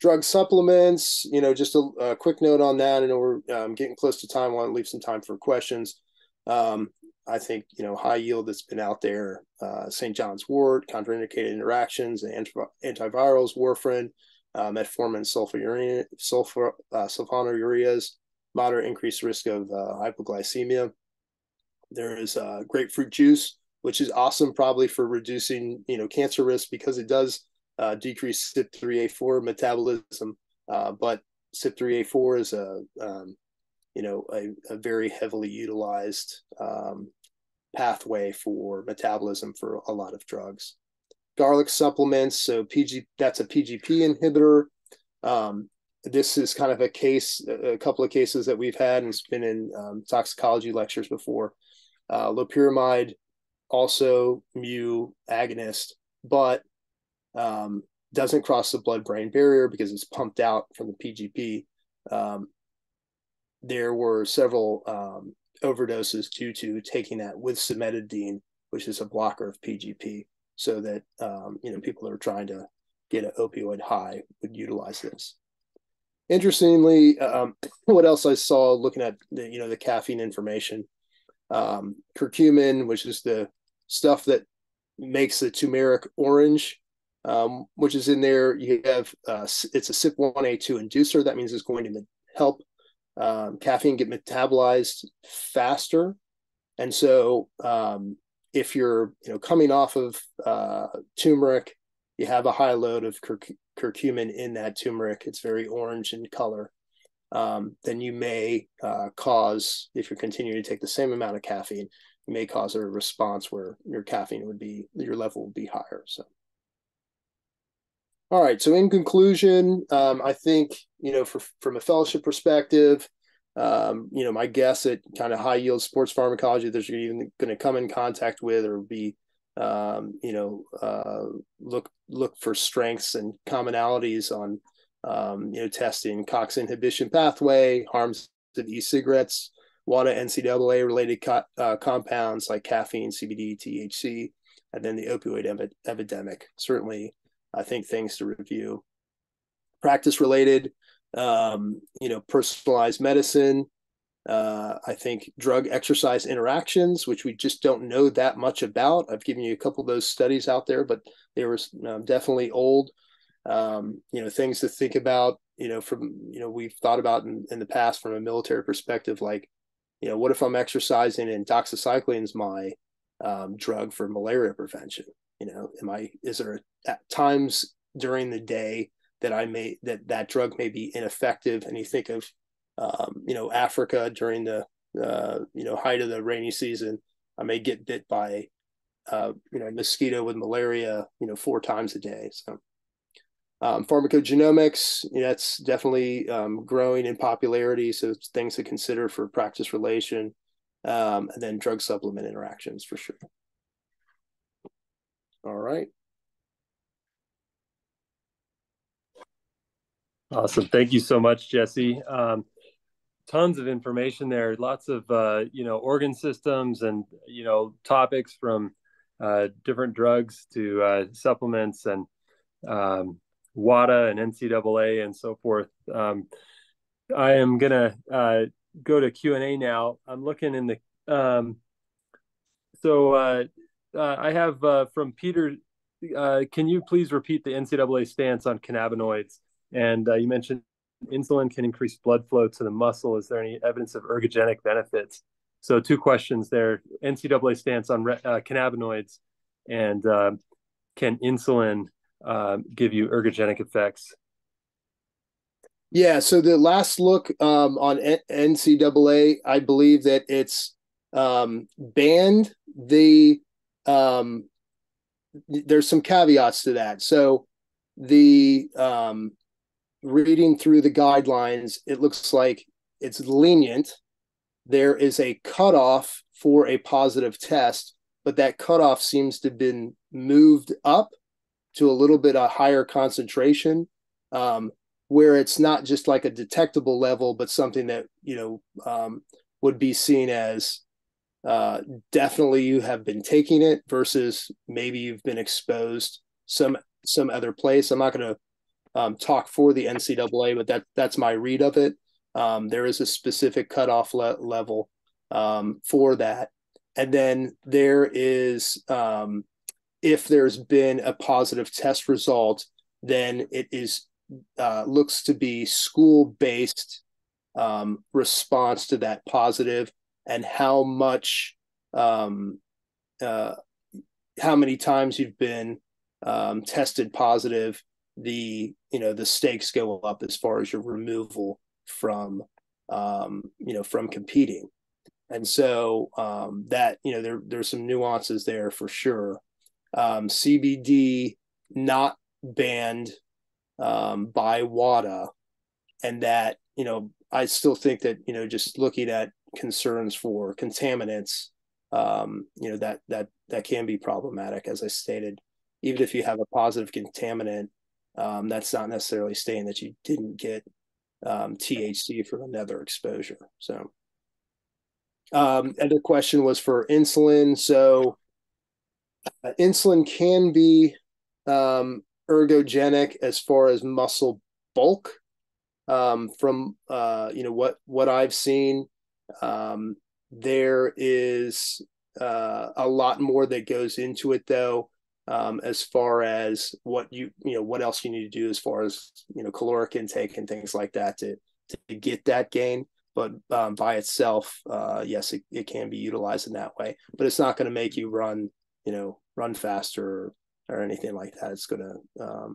drug supplements you know just a, a, quick note on that. Know we're um, getting close to time. I want to leave some time for questions? Um, i think you know high yield that's been out there uh, st john's wort contraindicated interactions anti- antivirals warfarin uh, metformin sulfonylurea, sulfur, uh, sulfonylureas moderate increased risk of uh, hypoglycemia. There is uh, grapefruit juice which is awesome probably for reducing you know cancer risk because it does uh, decrease CYP3A4 metabolism, uh, but CYP3A4 is a um, you know a, a, very heavily utilized um, pathway for metabolism for a lot of drugs. Garlic supplements, so PG that's a PGP inhibitor. Um, this is kind of a case, a couple of cases that we've had, and it's been in um, toxicology lectures before. Uh, loperamide, also mu agonist, but um, doesn't cross the blood-brain barrier because it's pumped out from the PGP. Um, there were several um, overdoses due to taking that with cimetidine, which is a blocker of PGP, so that um, you know people that are trying to get an opioid high would utilize this. Interestingly, um, (coughs) what else I saw looking at the you know the caffeine information, um, curcumin, which is the stuff that makes the turmeric orange, um, which is in there. You have uh, it's a CYP1A2 inducer. That means it's going to help um, caffeine get metabolized faster. And so, um, if you're you know coming off of uh, turmeric, you have a high load of cur- curcumin in that turmeric. It's very orange in color. Um, then you may uh, cause, if you're continuing to take the same amount of caffeine, you may cause a response where your caffeine would be your level would be higher. So, all right. So, in conclusion, um, I think you know, for, from a fellowship perspective, um, you know, my guess at kind of high yield sports pharmacology, there's even going to come in contact with or be, um, you know, uh, look look for strengths and commonalities on, um, you know, testing COX inhibition pathway, harms of e-cigarettes, WADA NCAA related co- uh, compounds like caffeine, CBD, THC, and then the opioid em- epidemic. Certainly, I think things to review. Practice related, um, you know, personalized medicine. Uh, I think drug exercise interactions, which we just don't know that much about. I've given you a couple of those studies out there, but they were um, definitely old. Um, you know, things to think about. You know, from you know, we've thought about in, in the past from a military perspective, like, you know, what if I'm exercising and doxycycline is my um, drug for malaria prevention? You know, am I? Is there at times during the day that I may that that drug may be ineffective. And you think of, um, you know, Africa during the uh, you know height of the rainy season, I may get bit by, uh, you know, mosquito with malaria, you know, four times a day. So. Um, pharmacogenomics, you know, that's definitely um, growing in popularity. So it's things to consider for practice relation, um, and then drug supplement interactions for sure. All right. Awesome. Thank you so much, Jesse. Um, tons of information there. Lots of uh, you know organ systems and you know topics from uh, different drugs to uh, supplements and um, WADA and NCAA and so forth. Um, I am gonna uh, go to Q and A now. I'm looking in the um, so uh, uh, I have from Peter. can you please repeat the NCAA stance on cannabinoids? And uh, you mentioned insulin can increase blood flow to the muscle. Is there any evidence of ergogenic benefits? So, two questions there. NCAA stance on uh, cannabinoids, and uh, can insulin uh, give you ergogenic effects? Yeah. So the last look um, on NCAA, I believe that it's um, banned. The um, there's some caveats to that. So the um, reading through the guidelines, it looks like it's lenient. There is a cutoff for a positive test, but that cutoff seems to have been moved up to a little bit a higher concentration, um, where it's not just like a detectable level, but something that you know um, would be seen as uh, definitely you have been taking it versus maybe you've been exposed some some other place. I'm not going to um, talk for the NCAA, but that that's my read of it. Um, there is a specific cutoff le- level um, for that, and then there is um, if there's been a positive test result, then it is uh, looks to be school based um, response to that positive, and how much um, uh, how many times you've been tested positive the you know the stakes go up as far as your removal from um, you know from competing. And so um, that you know there there's some nuances there for sure. Um, cbd not banned um, by wada and that you know I still think that you know just looking at concerns for contaminants, um, you know that that that can be problematic, as I stated. Even if you have a positive contaminant, um, that's not necessarily saying that you didn't get um, THC from another exposure. So, um, question was for insulin. So, uh, insulin can be um, ergogenic as far as muscle bulk. Um, from uh, you know what what I've seen, um, there is uh, a lot more that goes into it though um, as far as what you you know what else you need to do as far as you know caloric intake and things like that to to get that gain. But um, by itself uh, yes it, it can be utilized in that way. But it's not going to make you run you know run faster or, or anything like that. It's going to um,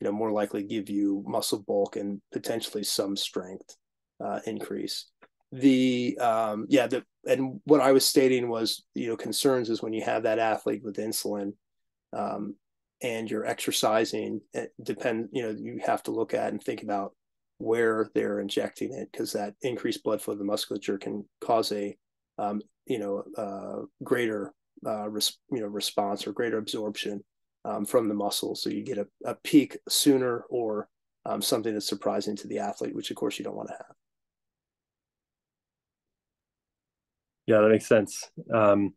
you know more likely give you muscle bulk and potentially some strength uh, increase the um yeah the and what i was stating was you know concerns is when you have that athlete with insulin um, and you're exercising it depend you know you have to look at and think about where they're injecting it because that increased blood flow to the musculature can cause a um, you know uh, greater uh, res- you know response or greater absorption um, from the muscle. So you get a, a peak sooner or um, something that's surprising to the athlete which of course you don't want to have yeah that makes sense um,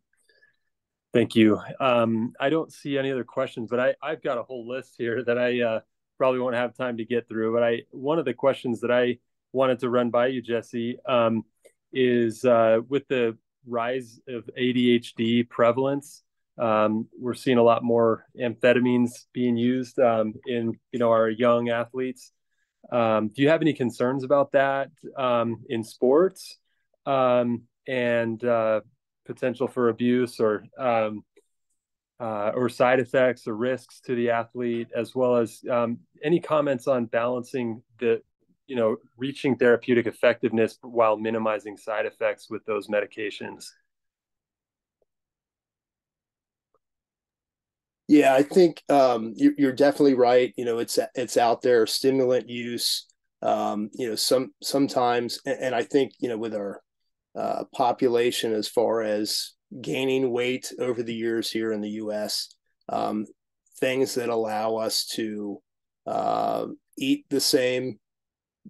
Thank you. Um, I don't see any other questions, but I, I've got a whole list here that I uh, probably won't have time to get through. But I one of the questions that I wanted to run by you, Jesse, um, is uh, with the rise of ADHD prevalence. Um, we're seeing a lot more amphetamines being used um, in you know our young athletes. Um, do you have any concerns about that um, in sports? And uh, potential for abuse or um, uh, or side effects or risks to the athlete, as well as um, any comments on balancing the you know reaching therapeutic effectiveness while minimizing side effects with those medications. Yeah, I think um, you, are definitely right. You know, it's it's out there. Stimulant use, um, you know, some sometimes, and, and, I think you know with our uh, population as far as gaining weight over the years here in the U.S. Um, things that allow us to uh, eat the same,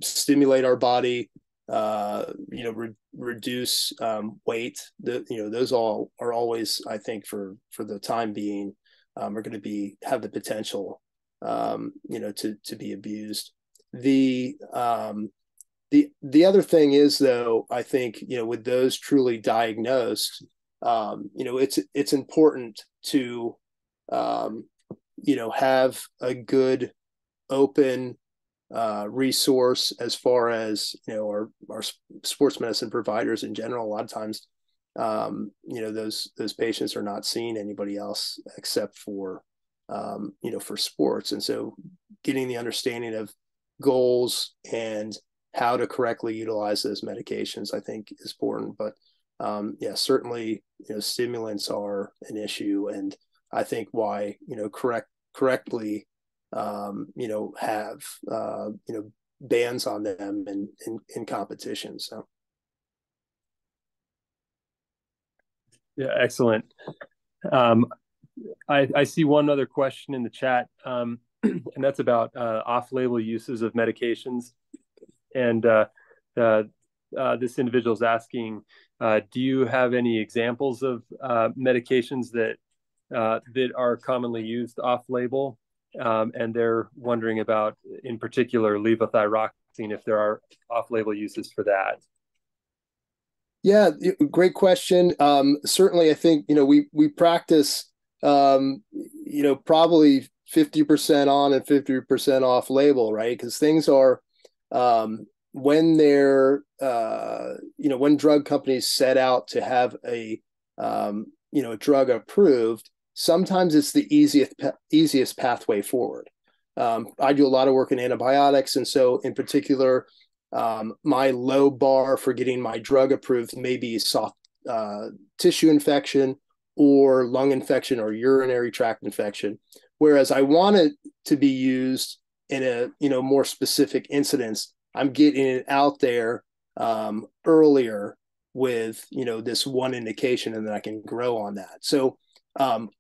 stimulate our body, uh, you know, re- reduce um, weight. The, you know, those all are always, I think, for for the time being, um, are going to be have the potential, um, you know, to to be abused. The um, the the other thing is though, I think you know with those truly diagnosed, um, you know it's it's important to um, you know have a good open uh, resource as far as you know our our sports medicine providers in general. A lot of times, um, you know those those patients are not seeing anybody else except for um, you know for sports, and so getting the understanding of goals and how to correctly utilize those medications, I think is important. But um, yeah, certainly, you know, stimulants are an issue, and I think why you know correct correctly, um, you know, have uh, you know bans on them in in, in competition. So. Yeah, excellent. Um, I, I see one other question in the chat, um, (clears throat) and that's about uh, off-label uses of medications and uh, uh, uh, this individual is asking, do you have any examples of medications that that are commonly used off-label? Um, and they're wondering about, in particular, levothyroxine, if there are off-label uses for that. Yeah, great question. Um, certainly, I think you know we we practice um, you know probably fifty percent on and fifty percent off label, right? Because things are um, when they're uh, you know when drug companies set out to have a um, you know a drug approved sometimes it's the easiest easiest pathway forward. Um, i do a lot of work in antibiotics and so in particular um, my low bar for getting my drug approved may be soft uh, tissue infection or lung infection or urinary tract infection. Whereas i want it to be used in a you know more specific incidence I'm getting it out there um, earlier with you know this one indication, and then I can grow on that. So um,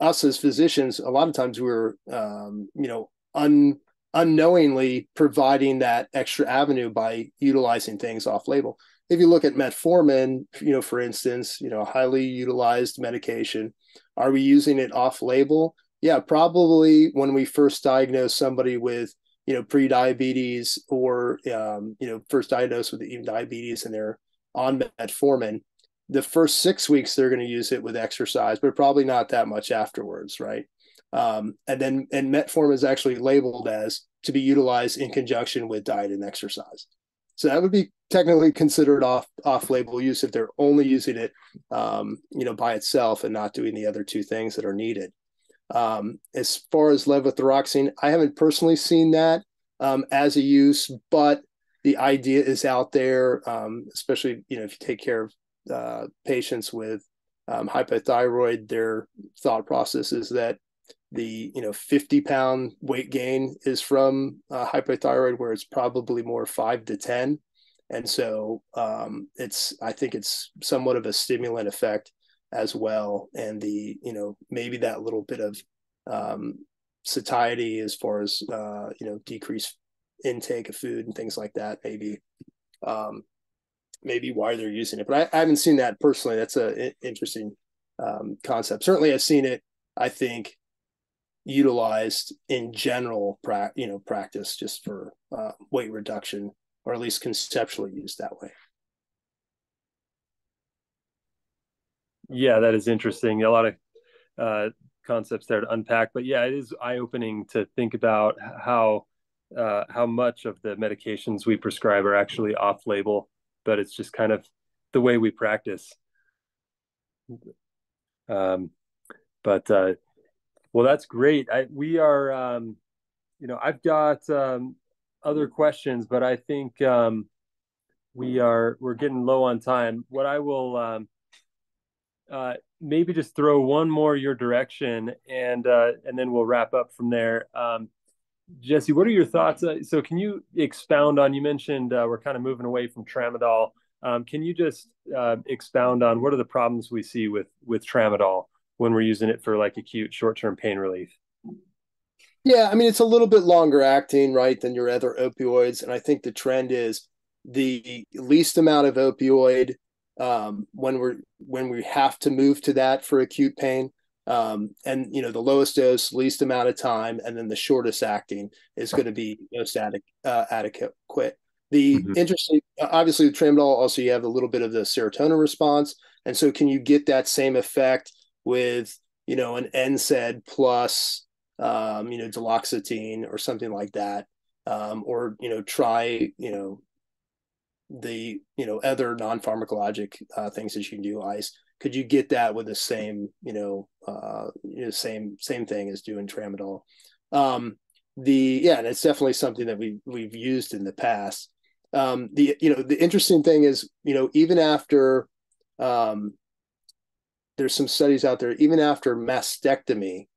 us as physicians, a lot of times we're um, you know un unknowingly providing that extra avenue by utilizing things off label. If you look at metformin, you know, for instance, you know, highly utilized medication, are we using it off label? Yeah, probably when we first diagnose somebody with, you know, pre-diabetes or, um, you know, first diagnosed with even diabetes and they're on metformin, the first six weeks they're going to use it with exercise, but probably not that much afterwards, right? Um, and then and metformin is actually labeled as to be utilized in conjunction with diet and exercise. So that would be technically considered off off label use if they're only using it, um, you know, by itself and not doing the other two things that are needed. Um, as far as levothyroxine, I haven't personally seen that um, as a use, but the idea is out there, um, especially you know if you take care of uh, patients with um, hypothyroid, their thought process is that the you know 50 pound weight gain is from uh, hypothyroid where it's probably more 5 to 10 and so um, it's i think it's somewhat of a stimulant effect as well. And the you know maybe that little bit of um, satiety as far as uh, you know decreased intake of food and things like that maybe um, maybe why they're using it. But I, I haven't seen that personally. That's a interesting um, concept. Certainly i've seen it i think utilized in general pra- you know practice just for uh, weight reduction or at least conceptually used that way yeah that is interesting a lot of uh, concepts there to unpack but yeah it is eye-opening to think about how uh, how much of the medications we prescribe are actually off-label but it's just kind of the way we practice um, but uh, well, that's great. I, we are, um, you know, I've got um, other questions, but I think um, we are we're getting low on time. What I will um, uh, maybe just throw one more your direction, and uh, and then we'll wrap up from there. Um, Jesse, what are your thoughts? Uh, so, can you expound on? You mentioned uh, we're kind of moving away from tramadol. Um, can you just uh, expound on what are the problems we see with with tramadol? when we're using it for like acute short-term pain relief. Yeah, I mean it's a little bit longer acting, right, than your other opioids, and I think the trend is the least amount of opioid um, when we're when we have to move to that for acute pain, um, and you know the lowest dose, least amount of time, and then the shortest acting is going to be most adequate. Uh, adequate. The mm-hmm. interesting, obviously, with tramadol also you have a little bit of the serotonin response, and so can you get that same effect with you know an NSAID plus um, you know duloxetine or something like that, um, or you know try you know the you know other non pharmacologic uh, things that you can do ice. Could you get that with the same you know uh, you know same same thing as doing tramadol? Um, the yeah, and it's definitely something that we we've used in the past. Um, the you know the interesting thing is you know even after um, there's some studies out there even after mastectomy,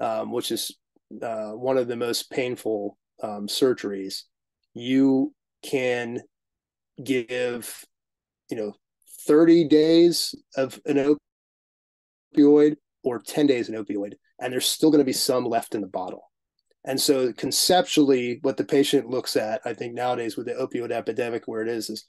um, which is uh, one of the most painful um, surgeries. You can give, you know, 30 days of an opioid or 10 days an opioid, and there's still going to be some left in the bottle. And so conceptually, what the patient looks at, I think nowadays with the opioid epidemic, where it is, is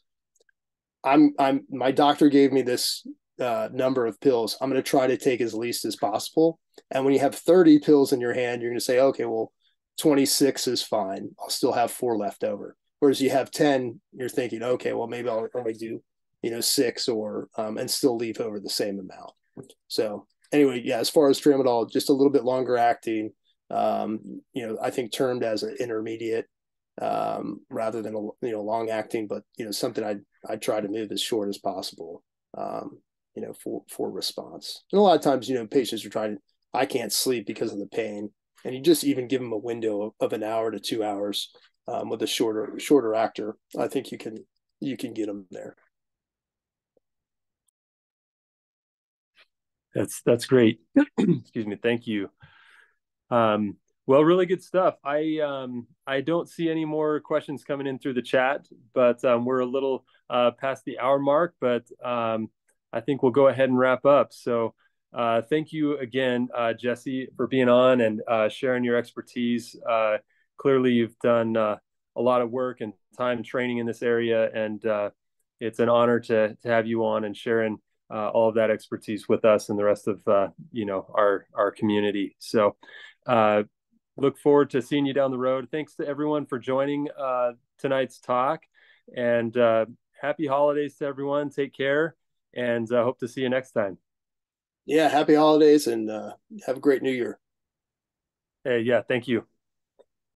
I'm I'm my doctor gave me this uh, number of pills, I'm going to try to take as least as possible. And when you have 30 pills in your hand, you're going to say, okay, well, 26 is fine. I'll still have four left over. Whereas you have 10, you're thinking, okay, well, maybe I'll only do, you know, six or, um, and still leave over the same amount. So anyway, yeah, as far as tramadol, just a little bit longer acting, um, you know, I think termed as an intermediate um, rather than a, you know, long acting, but, you know, something I I try to move as short as possible. Um, you know, for for response. And a lot of times, you know, patients are trying. To, I can't sleep because of the pain, and you just even give them a window of, of an hour to two hours um, with a shorter shorter actor. I think you can you can get them there. That's that's great. (clears throat) Excuse me. Thank you. Um, Well, really good stuff. I um, I don't see any more questions coming in through the chat, but um, we're a little uh, past the hour mark. But um, I think we'll go ahead and wrap up. So uh, thank you again, uh, Jesse, for being on and uh, sharing your expertise. Uh, clearly, you've done uh, a lot of work and time training in this area, and it's an honor to to have you on and sharing all of that expertise with us and the rest of you know our our community. So look forward to seeing you down the road. Thanks to everyone for joining uh, tonight's talk, and uh, happy holidays to everyone. Take care, and uh, hope to see you next time. Yeah, happy holidays, and uh, have a great new year. Hey, yeah, thank you.